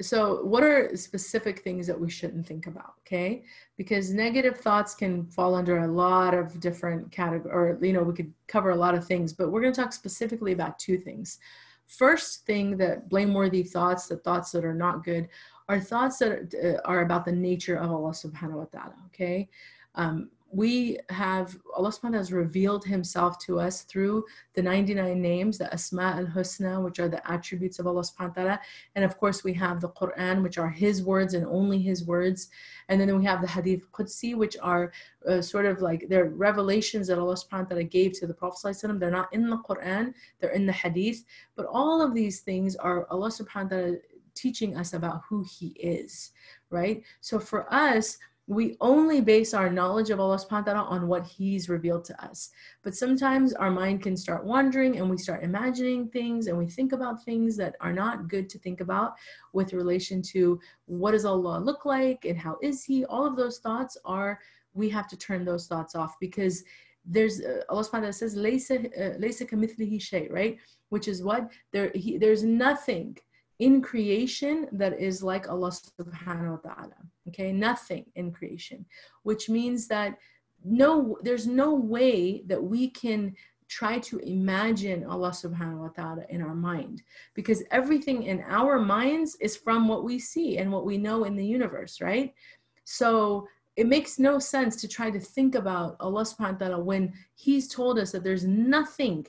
Speaker 1: so what are specific things that we shouldn't think about okay? Because negative thoughts can fall under a lot of different categories or you know we could cover a lot of things but we're going to talk specifically about two things First thing that blameworthy thoughts, the thoughts that are not good, are thoughts that are, uh, about the nature of Allah subhanahu wa ta'ala, okay? Um, we have Allah subhanahu has revealed himself to us through the 99 names, the Asma al Husna, which are the attributes of Allah subhanahu wa ta'ala. And of course, we have the Quran, which are his words and only his words. And then we have the Hadith Qudsi, which are uh, sort of like they're revelations that Allah subhanahu wa ta'ala gave to the Prophet. They're not in the Quran, they're in the Hadith. But all of these things are Allah subhanahu wa ta'ala teaching us about who he is, right? So for us, we only base our knowledge of Allah subhanahu wa ta'ala on what He's revealed to us. But sometimes our mind can start wandering and we start imagining things and we think about things that are not good to think about with relation to what does Allah look like and how is He. All of those thoughts are, we have to turn those thoughts off because there's uh, Allah subhanahu wa ta'ala says, Laysa kamithlihi shay, right? Which is what? There, he, there's nothing in creation that is like Allah subhanahu wa ta'ala. Okay, nothing in creation, which means that no, there's no way that we can try to imagine Allah subhanahu wa ta'ala in our mind because everything in our minds is from what we see and what we know in the universe, right? So it makes no sense to try to think about Allah subhanahu wa ta'ala when He's told us that there's nothing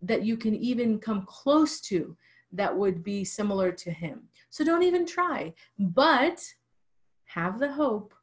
Speaker 1: that you can even come close to that would be similar to him. So don't even try, but have the hope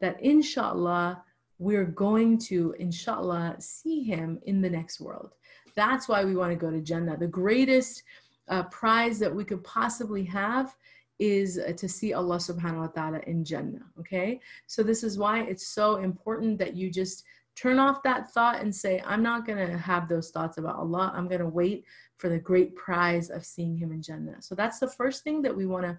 Speaker 1: that inshallah, we're going to, inshallah, see him in the next world. That's why we want to go to Jannah. The greatest uh, prize that we could possibly have is uh, to see Allah subhanahu wa ta'ala in Jannah. Okay. So this is why it's so important that you just turn off that thought and say, I'm not going to have those thoughts about Allah. I'm going to wait for the great prize of seeing him in Jannah. So that's the first thing that we want to,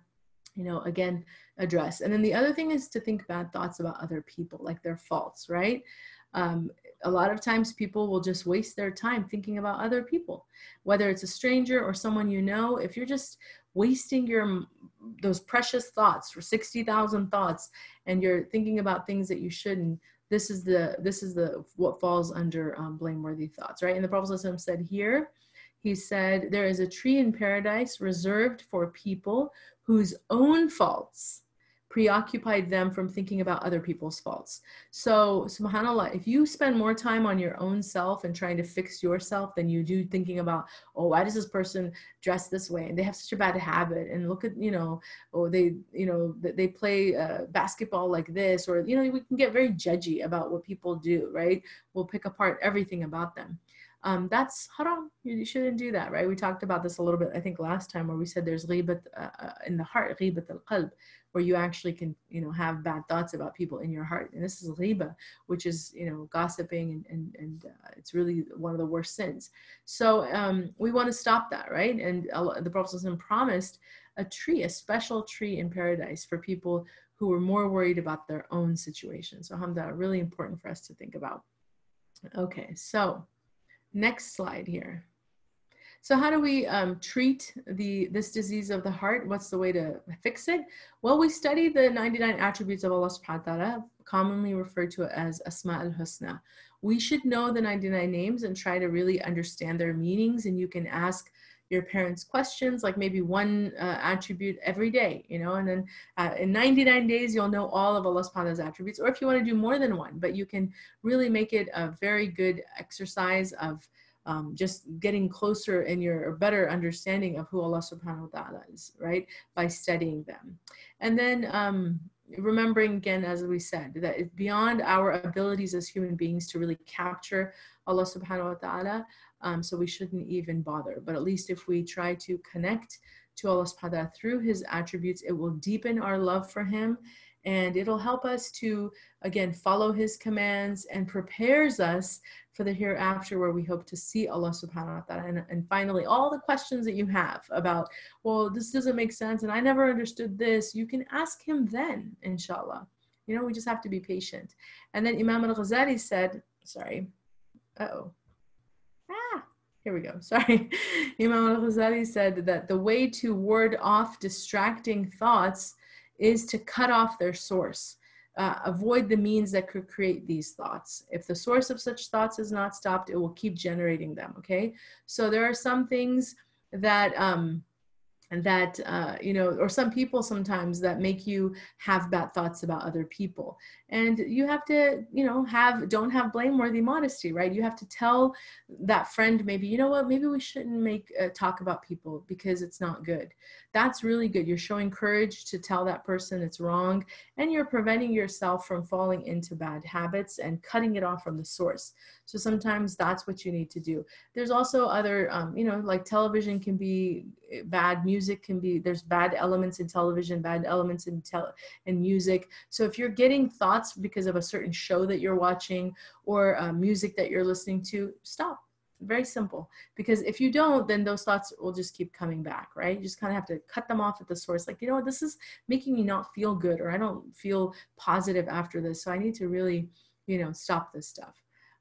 Speaker 1: you know, again, address. And then the other thing is to think bad thoughts about other people, like their faults, right? Um, a lot of times people will just waste their time thinking about other people, whether it's a stranger or someone you know. If you're just wasting your those precious thoughts for 60,000 thoughts and you're thinking about things that you shouldn't, this is the this is the what falls under um, blameworthy thoughts, right? And the Prophet said here, he said, There is a tree in paradise reserved for people whose own faults preoccupied them from thinking about other people's faults. So, subhanAllah, if you spend more time on your own self and trying to fix yourself than you do thinking about, oh, why does this person dress this way? And they have such a bad habit. And look at, you know, oh, they, you know, they play uh, basketball like this, or, you know, we can get very judgy about what people do, right? We'll pick apart everything about them um, that's haram. You shouldn't do that, right? We talked about this a little bit, I think, last time, where we said there's ghibat uh, uh in the heart, ghibat al-qalb, where you actually can, you know, have bad thoughts about people in your heart. And this is ghiba, which is, you know, gossiping, and and, and uh, it's really one of the worst sins. So um, we want to stop that, right? And Allah, the Prophet promised a tree, a special tree in paradise for people who were more worried about their own situation. So, alhamdulillah, really important for us to think about. Okay, so Next slide here. So how do we um, treat the this disease of the heart? What's the way to fix it? Well, we study the 99 attributes of Allah subhanahu wa ta'ala, commonly referred to as Asma al-Husna. We should know the 99 names and try to really understand their meanings. And you can ask your parents questions, like maybe one uh, attribute every day, you know, and then uh, in 99 days, you'll know all of Allah subhanahu attributes, or if you want to do more than one, but you can really make it a very good exercise of um, just getting closer in your better understanding of who Allah subhanahu wa ta'ala is, right? By studying them. And then um, remembering again, as we said, that it's beyond our abilities as human beings to really capture Allah subhanahu wa ta'ala. Um, so we shouldn't even bother. But at least if we try to connect to Allah subhanahu through his attributes, it will deepen our love for him and it'll help us to again follow his commands and prepares us for the hereafter where we hope to see Allah subhanahu wa ta'ala. And, and finally, all the questions that you have about, well, this doesn't make sense and I never understood this, you can ask him then, inshallah. You know, we just have to be patient. And then Imam al Ghazali said, sorry, oh, ah, here we go. Sorry. Imam al Ghazali said that the way to ward off distracting thoughts is to cut off their source. Uh, avoid the means that could create these thoughts. If the source of such thoughts is not stopped, it will keep generating them. Okay. So there are some things that um, that uh, you know or some people sometimes that make you have bad thoughts about other people. And you have to you know have don't have blameworthy modesty right? You have to tell that friend maybe you know what? Maybe we shouldn't make uh, talk about people because it's not good. That's really good. You're showing courage to tell that person it's wrong and you're preventing yourself from falling into bad habits and cutting it off from the source. So sometimes that's what you need to do. There's also other um, you know like television can be eh, bad music can be there's bad elements in television bad elements in tel in music so if you're getting thoughts thoughts because of a certain show that you're watching or uh, music that you're listening to, stop. Very simple. Because if you don't, then those thoughts will just keep coming back, right? You just kind of have to cut them off at the source. Like, you know what, this is making me not feel good, or I don't feel positive after this. So I need to really, you know, stop this stuff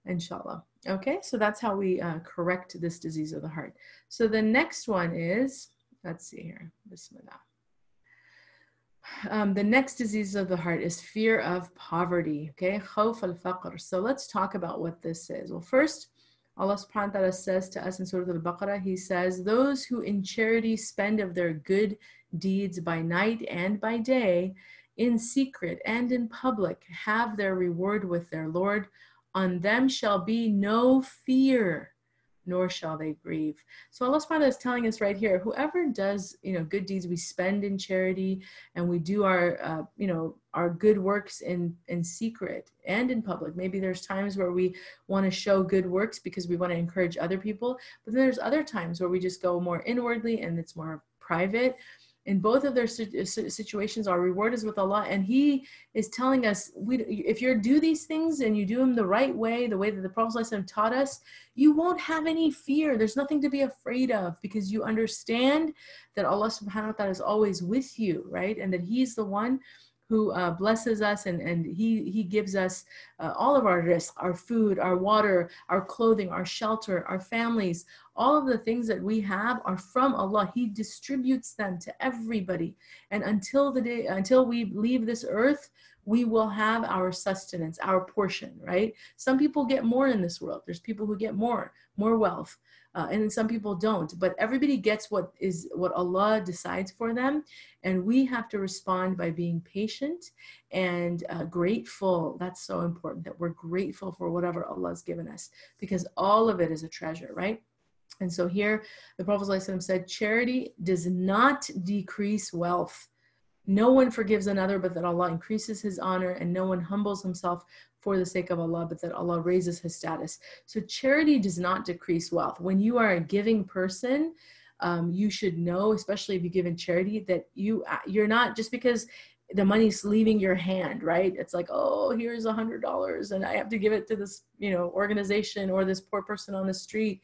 Speaker 1: inshallah. Okay, so that's how we uh, correct this disease of the heart. So the next one is, let's see here, Bismillah. Um, the next disease of the heart is fear of poverty. Okay, khawf al faqr. So let's talk about what this is. Well, first, Allah subhanahu wa ta'ala says to us in Surah Al Baqarah, He says, Those who in charity spend of their good deeds by night and by day, in secret and in public, have their reward with their Lord. On them shall be no fear nor shall they grieve. So Allah subhanahu is telling us right here, whoever does, you know, good deeds, we spend in charity and we do our, uh, you know, our good works in, in secret and in public. Maybe there's times where we want to show good works because we want to encourage other people, but then there's other times where we just go more inwardly and it's more private in both of their uh, situations our reward is with allah and he is telling us we, if you do these things and you do them the right way the way that the prophet ﷺ taught us you won't have any fear. There's nothing to be afraid of because you understand that allah subhanahu wa ta'ala is always with you right? And that he's the one who uh, blesses us and, and he, he gives us uh, all of our rizq, our food, our water, our clothing, our shelter, our families, all of the things that we have are from Allah. He distributes them to everybody. And until the day, until we leave this earth, we will have our sustenance, our portion, right? Some people get more in this world. There's people who get more, more wealth uh, and some people don't but everybody gets what is what allah decides for them. And we have to respond by being patient and uh, grateful. That's so important that we're grateful for whatever allah has given us because all of it is a treasure right? And so here the prophet ﷺ said charity does not decrease wealth. No one forgives another but that allah increases his honor and no one humbles himself for the sake of Allah, but that Allah raises his status. So charity does not decrease wealth. When you are a giving person, um, you should know, especially if you give in charity, that you uh, you're not just because the money's leaving your hand, right? It's like, oh, here's a hundred dollars, and I have to give it to this, you know, organization or this poor person on the street.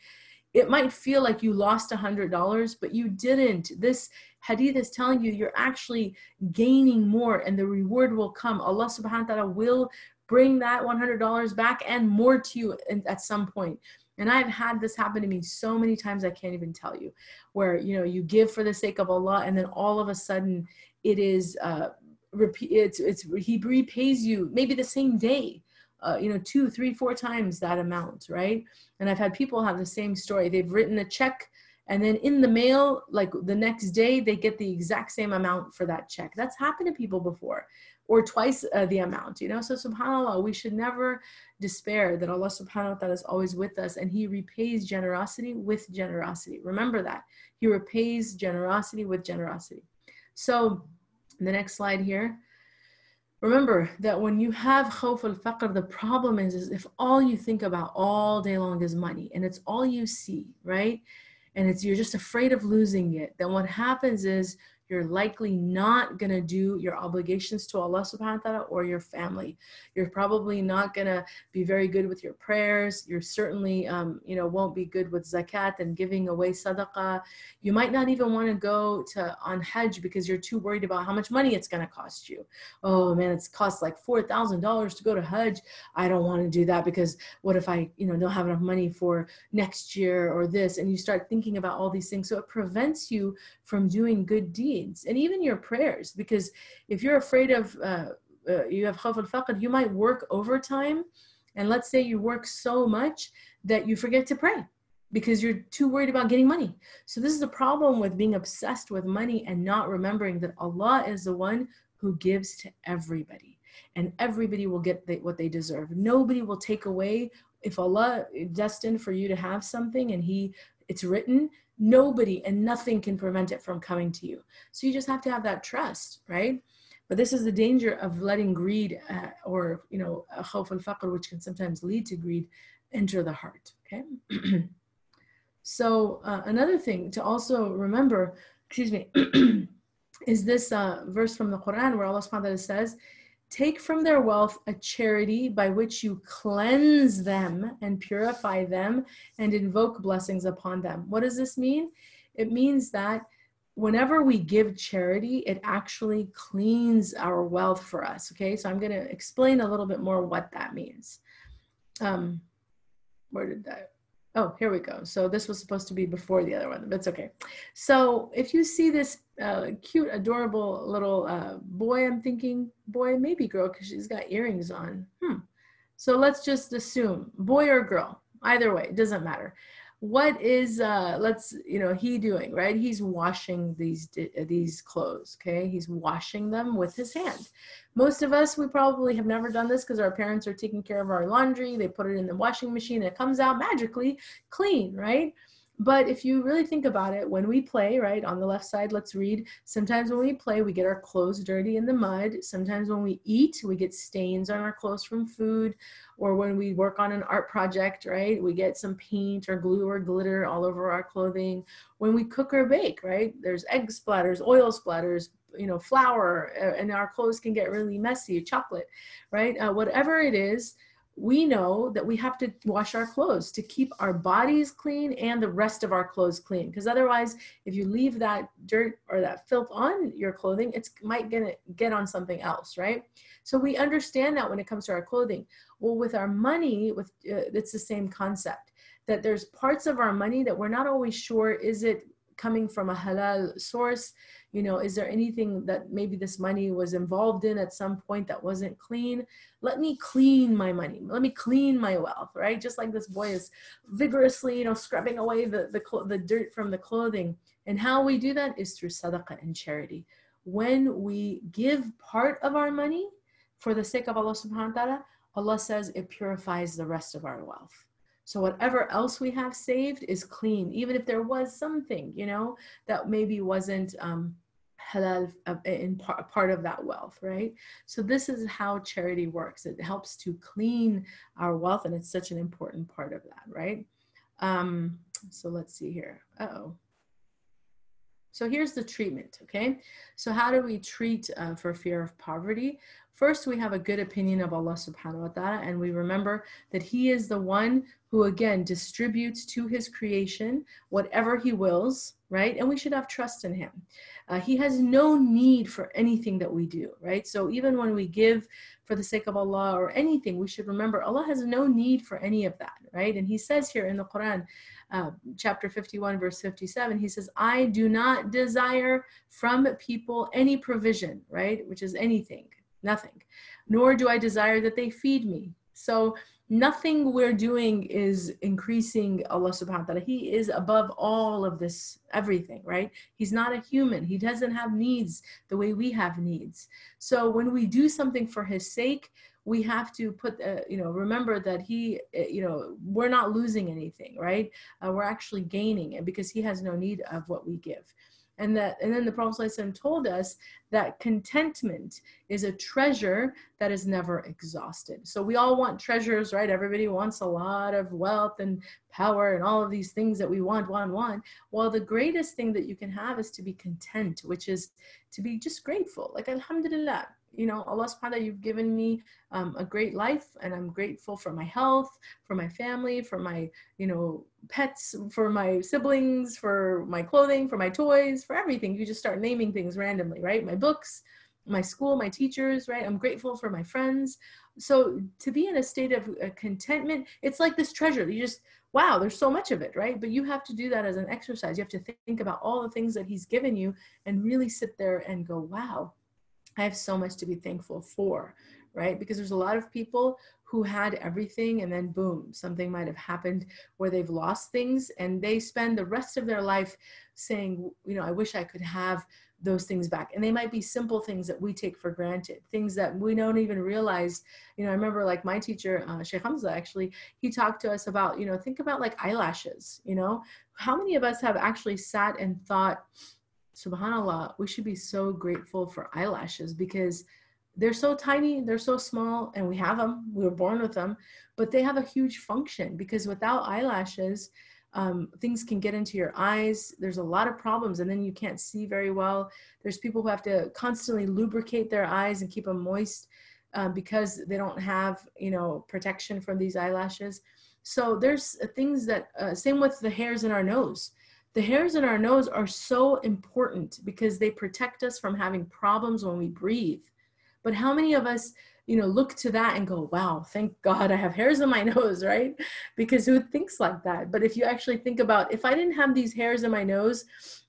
Speaker 1: It might feel like you lost a hundred dollars, but you didn't. This hadith is telling you you're actually gaining more, and the reward will come. Allah Subhanahu wa Taala will bring that $100 back and more to you at some point. and i've had this happen to me so many times i can't even tell you where you know you give for the sake of allah and then all of a sudden it is uh repeat it's it's he repays you maybe the same day uh, you know two three four times that amount right? And i've had people have the same story. They've written a check and then in the mail like the next day they get the exact same amount for that check. That's happened to people before or twice uh, the amount, you know? So subhanAllah, we should never despair that Allah subhanahu wa ta'ala is always with us and He repays generosity with generosity. Remember that. He repays generosity with generosity. So the next slide here. Remember that when you have khawf al-faqr, the problem is, is if all you think about all day long is money and it's all you see, right? And it's you're just afraid of losing it, then what happens is you're likely not going to do your obligations to Allah subhanahu wa ta'ala or your family. You're probably not going to be very good with your prayers. You're certainly, um, you know, won't be good with zakat and giving away sadaqah. You might not even want to go to on Hajj because you're too worried about how much money it's going to cost you. Oh man, it's cost like $4,000 to go to Hajj. I don't want to do that because what if I, you know, don't have enough money for next year or this? And you start thinking about all these things. So it prevents you from doing good deeds needs and even your prayers because if you're afraid of uh, uh, you have khawf al-faqr you might work overtime and let's say you work so much that you forget to pray because you're too worried about getting money. So this is the problem with being obsessed with money and not remembering that Allah is the one who gives to everybody and everybody will get the, what they deserve. Nobody will take away if Allah destined for you to have something and he it's written, nobody and nothing can prevent it from coming to you. So you just have to have that trust, right? But this is the danger of letting greed uh, or you know khawf al-faqr which can sometimes lead to greed enter the heart, okay? so uh, another thing to also remember, excuse me, is this uh, verse from the Quran where Allah subhanahu wa ta'ala says, Take from their wealth a charity by which you cleanse them and purify them and invoke blessings upon them. What does this mean? It means that whenever we give charity, it actually cleans our wealth for us. Okay, so I'm going to explain a little bit more what that means. Um, where did that? Oh, here we go. So this was supposed to be before the other one, but it's okay. So if you see this uh, cute, adorable little uh, boy, I'm thinking boy, maybe girl, because she's got earrings on. Hmm. So let's just assume boy or girl. Either way, it doesn't matter what is uh let's you know he doing right? He's washing these these clothes okay? He's washing them with his hand most of us we probably have never done this because our parents are taking care of our laundry. They put it in the washing machine it comes out magically clean right but if you really think about it, when we play, right, on the left side, let's read. Sometimes when we play, we get our clothes dirty in the mud. Sometimes when we eat, we get stains on our clothes from food. Or when we work on an art project, right, we get some paint or glue or glitter all over our clothing. When we cook or bake, right, there's egg splatters, oil splatters, you know, flour, and our clothes can get really messy, chocolate, right? Uh, whatever it is, we know that we have to wash our clothes to keep our bodies clean and the rest of our clothes clean. Because otherwise if you leave that dirt or that filth on your clothing it's might gonna get on something else right? So we understand that when it comes to our clothing. Well with our money with uh, it's the same concept that there's parts of our money that we're not always sure is it coming from a halal source you know is there anything that maybe this money was involved in at some point that wasn't clean? Let me clean my money. Let me clean my wealth right? Just like this boy is vigorously you know scrubbing away the the, the dirt from the clothing. And how we do that is through sadaqah and charity. When we give part of our money for the sake of Allah subhanahu wa ta'ala Allah says it purifies the rest of our wealth. So whatever else we have saved is clean, even if there was something, you know, that maybe wasn't um, halal in part of that wealth, right? So this is how charity works. It helps to clean our wealth, and it's such an important part of that, right? Um, so let's see here. Uh oh. So here's the treatment, okay? So how do we treat uh, for fear of poverty? First, we have a good opinion of Allah subhanahu wa ta'ala, and we remember that He is the one who, again, distributes to His creation whatever He wills, right? And we should have trust in Him. Uh, he has no need for anything that we do, right? So even when we give for the sake of Allah or anything, we should remember Allah has no need for any of that, right? And He says here in the Quran, uh, chapter 51, verse 57, He says, I do not desire from people any provision, right? Which is anything nothing. Nor do I desire that they feed me. So nothing we're doing is increasing Allah subhanahu wa ta'ala. He is above all of this, everything, right? He's not a human. He doesn't have needs the way we have needs. So when we do something for his sake, we have to put, uh, you know, remember that he, uh, you know, we're not losing anything, right? Uh, we're actually gaining it because he has no need of what we give and that and then the prophet told us that contentment is a treasure that is never exhausted. So we all want treasures right? Everybody wants a lot of wealth and power and all of these things that we want want want. Well the greatest thing that you can have is to be content which is to be just grateful. Like alhamdulillah you know, Allah subhanahu wa ta'ala, you've given me um, a great life and I'm grateful for my health, for my family, for my, you know, pets, for my siblings, for my clothing, for my toys, for everything. You just start naming things randomly, right? My books, my school, my teachers, right? I'm grateful for my friends. So to be in a state of uh, contentment, it's like this treasure. You just, wow, there's so much of it, right? But you have to do that as an exercise. You have to think about all the things that he's given you and really sit there and go, wow, I have so much to be thankful for, right? Because there's a lot of people who had everything and then boom, something might have happened where they've lost things and they spend the rest of their life saying, you know, I wish I could have those things back. And they might be simple things that we take for granted, things that we don't even realize. You know, I remember like my teacher, uh, Sheikh Hamza, actually, he talked to us about, you know, think about like eyelashes, you know, how many of us have actually sat and thought, subhanallah we should be so grateful for eyelashes because they're so tiny they're so small and we have them we were born with them but they have a huge function because without eyelashes um, things can get into your eyes. There's a lot of problems and then you can't see very well. There's people who have to constantly lubricate their eyes and keep them moist um, because they don't have you know protection from these eyelashes. So there's things that uh, same with the hairs in our nose the hairs in our nose are so important because they protect us from having problems when we breathe. But how many of us, you know, look to that and go, wow, thank God I have hairs in my nose, right? Because who thinks like that? But if you actually think about if I didn't have these hairs in my nose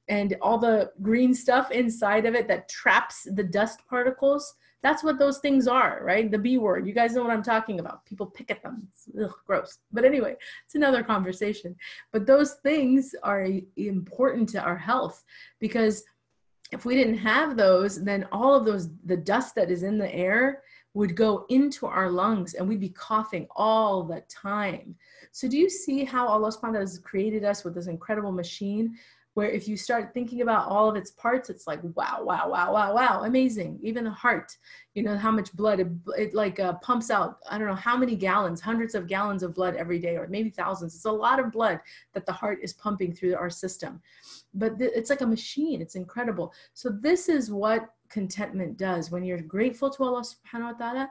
Speaker 1: and all the green stuff inside of it that traps the dust particles, that's what those things are, right? The B word. You guys know what I'm talking about. People pick at them. It's ugh, gross. But anyway, it's another conversation. But those things are important to our health because if we didn't have those, then all of those, the dust that is in the air would go into our lungs and we'd be coughing all the time. So do you see how Allah subhanahu has created us with this incredible machine where if you start thinking about all of its parts it's like wow wow wow wow wow amazing even the heart you know how much blood it, it like uh, pumps out i don't know how many gallons hundreds of gallons of blood every day or maybe thousands it's a lot of blood that the heart is pumping through our system. But th- it's like a machine it's incredible. So this is what contentment does. When you're grateful to allah subhanahu wa ta'ala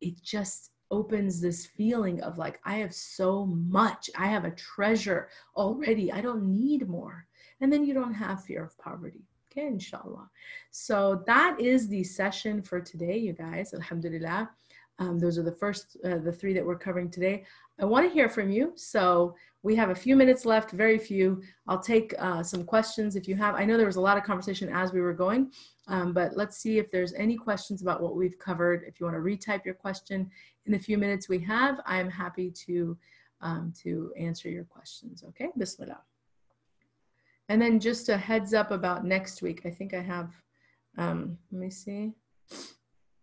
Speaker 1: it just opens this feeling of like i have so much i have a treasure already i don't need more and then you don't have fear of poverty. Okay, inshallah. So that is the session for today, you guys. Alhamdulillah. Um, those are the first, uh, the three that we're covering today. I want to hear from you. So we have a few minutes left, very few. I'll take uh, some questions if you have. I know there was a lot of conversation as we were going, um, but let's see if there's any questions about what we've covered. If you want to retype your question in the few minutes we have, I'm happy to um, to answer your questions. Okay, Bismillah. And then just a heads up about next week. I think I have, um, let me see.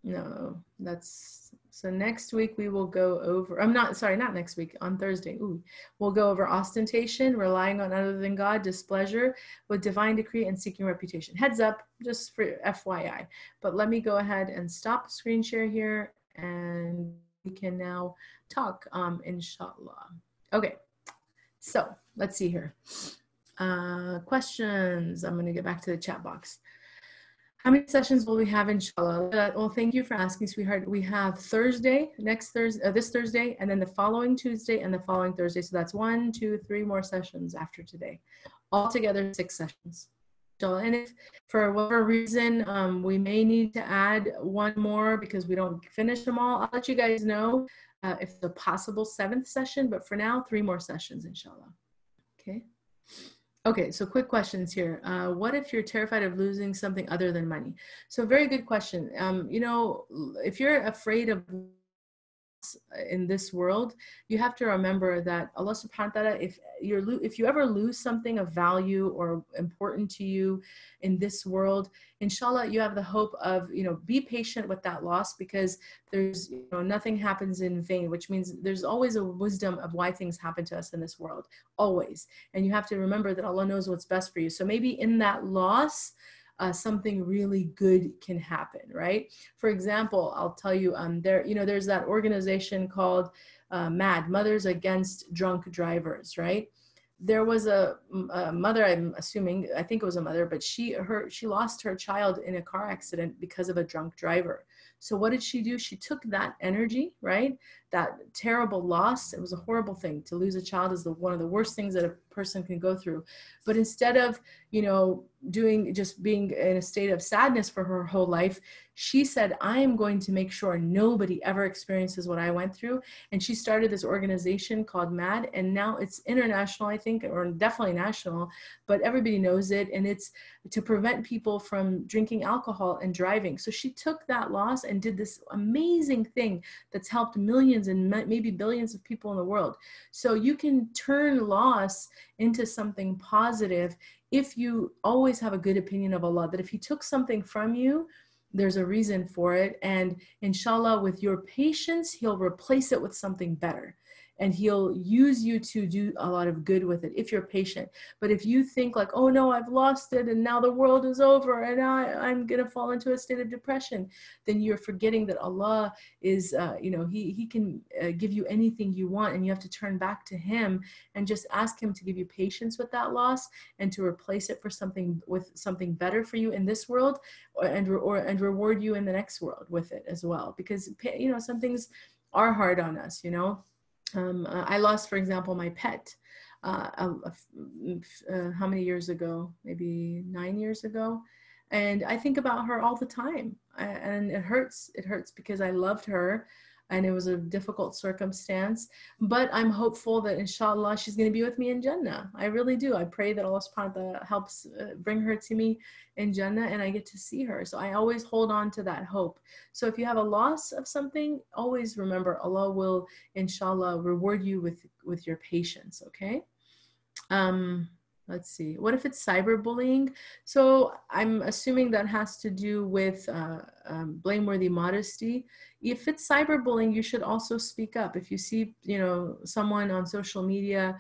Speaker 1: No, that's, so next week we will go over, I'm not, sorry, not next week, on Thursday. Ooh, we'll go over ostentation, relying on other than God, displeasure with divine decree and seeking reputation. Heads up, just for FYI. But let me go ahead and stop screen share here and we can now talk, um, inshallah. Okay, so let's see here. Uh, questions. I'm going to get back to the chat box. How many sessions will we have, inshallah? Uh, well, thank you for asking, sweetheart. We have Thursday, next Thursday, uh, this Thursday, and then the following Tuesday and the following Thursday. So that's one, two, three more sessions after today. Altogether, six sessions. And if for whatever reason um, we may need to add one more because we don't finish them all, I'll let you guys know uh, if it's a possible seventh session. But for now, three more sessions, inshallah. Okay. Okay, so quick questions here. Uh, what if you're terrified of losing something other than money? So very good question. Um, you know, if you're afraid of in this world, you have to remember that Allah subhanahu wa ta'ala, if you're if you ever lose something of value or important to you in this world, inshallah you have the hope of, you know, be patient with that loss because there's you know nothing happens in vain, which means there's always a wisdom of why things happen to us in this world. Always. And you have to remember that Allah knows what's best for you. So maybe in that loss, uh, something really good can happen, right? For example, I'll tell you, um, there, you know, there's that organization called uh, MAD, Mothers Against Drunk Drivers, right? There was a, a, mother, I'm assuming, I think it was a mother, but she, her, she lost her child in a car accident because of a drunk driver. So what did she do? She took that energy, right? That terrible loss. It was a horrible thing to lose a child is the, one of the worst things that person can go through. But instead of you know doing just being in a state of sadness for her whole life she said i am going to make sure nobody ever experiences what i went through. And she started this organization called mad and now it's international i think or definitely national but everybody knows it and it's to prevent people from drinking alcohol and driving. So she took that loss and did this amazing thing that's helped millions and maybe billions of people in the world. So you can turn loss into something positive if you always have a good opinion of Allah, that if He took something from you, there's a reason for it. And inshallah, with your patience, He'll replace it with something better and he'll use you to do a lot of good with it if you're patient. But if you think like oh no i've lost it and now the world is over and I, i'm going to fall into a state of depression then you're forgetting that allah is uh, you know he, he can uh, give you anything you want and you have to turn back to him and just ask him to give you patience with that loss and to replace it for something with something better for you in this world or, and or and reward you in the next world with it as well. Because you know some things are hard on us you know um, uh, I lost, for example, my pet. Uh, uh, how many years ago? Maybe nine years ago. And I think about her all the time. And it hurts. It hurts because I loved her and it was a difficult circumstance. But I'm hopeful that inshallah she's going to be with me in Jannah. I really do. I pray that Allah subhanahu wa ta'ala helps uh, bring her to me in Jannah and I get to see her. So I always hold on to that hope. So if you have a loss of something, always remember Allah will inshallah reward you with, with your patience, okay? Um, let's see what if it's cyberbullying? So i'm assuming that has to do with uh, um, blameworthy modesty. If it's cyberbullying you should also speak up. If you see you know someone on social media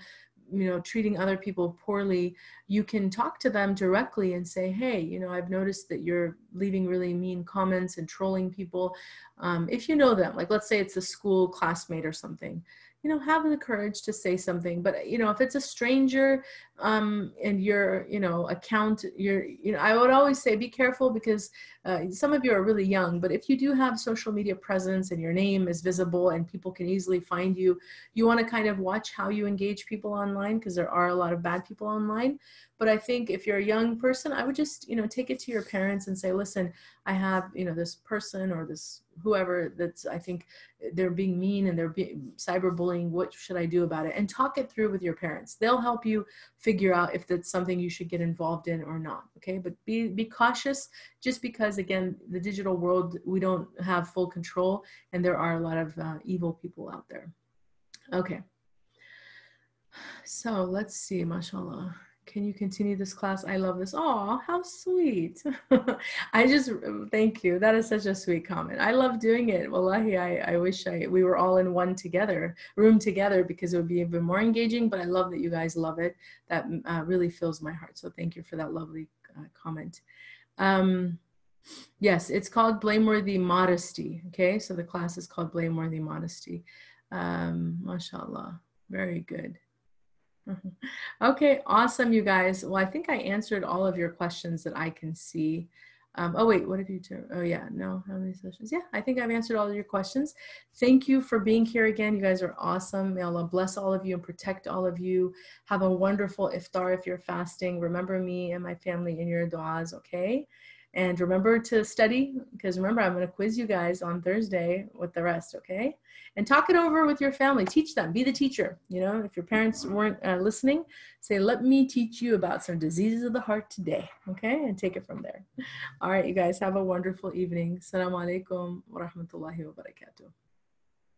Speaker 1: you know treating other people poorly you can talk to them directly and say hey you know i've noticed that you're leaving really mean comments and trolling people. Um, if you know them like let's say it's a school classmate or something you know have the courage to say something but you know if it's a stranger um and your you know account your you know i would always say be careful because uh, some of you are really young but if you do have social media presence and your name is visible and people can easily find you you want to kind of watch how you engage people online because there are a lot of bad people online but i think if you're a young person i would just you know take it to your parents and say listen i have you know this person or this whoever that's i think they're being mean and they're being cyberbullying. What should i do about it? And talk it through with your parents. They'll help you figure out if that's something you should get involved in or not okay? But be be cautious just because again the digital world we don't have full control and there are a lot of uh, evil people out there. Okay. So let's see mashallah can you continue this class? I love this. Oh, how sweet. I just thank you. That is such a sweet comment. I love doing it. Wallahi, I, I wish I we were all in one together, room together because it would be even more engaging, but I love that you guys love it. That uh, really fills my heart. So thank you for that lovely uh, comment. Um, yes, it's called Blameworthy Modesty. Okay, so the class is called Blameworthy Modesty. Um, mashallah. Very good. okay, awesome, you guys. Well, I think I answered all of your questions that I can see. Um, oh, wait, what have you done? Oh, yeah, no, how many sessions? Yeah, I think I've answered all of your questions. Thank you for being here again. You guys are awesome. May Allah bless all of you and protect all of you. Have a wonderful iftar if you're fasting. Remember me and my family in your du'as, okay? And remember to study, because remember, I'm going to quiz you guys on Thursday with the rest, okay? And talk it over with your family. Teach them. Be the teacher. You know, if your parents weren't uh, listening, say, let me teach you about some diseases of the heart today, okay? And take it from there. All right, you guys, have a wonderful evening. Assalamu alaikum wa rahmatullahi wa barakatuh.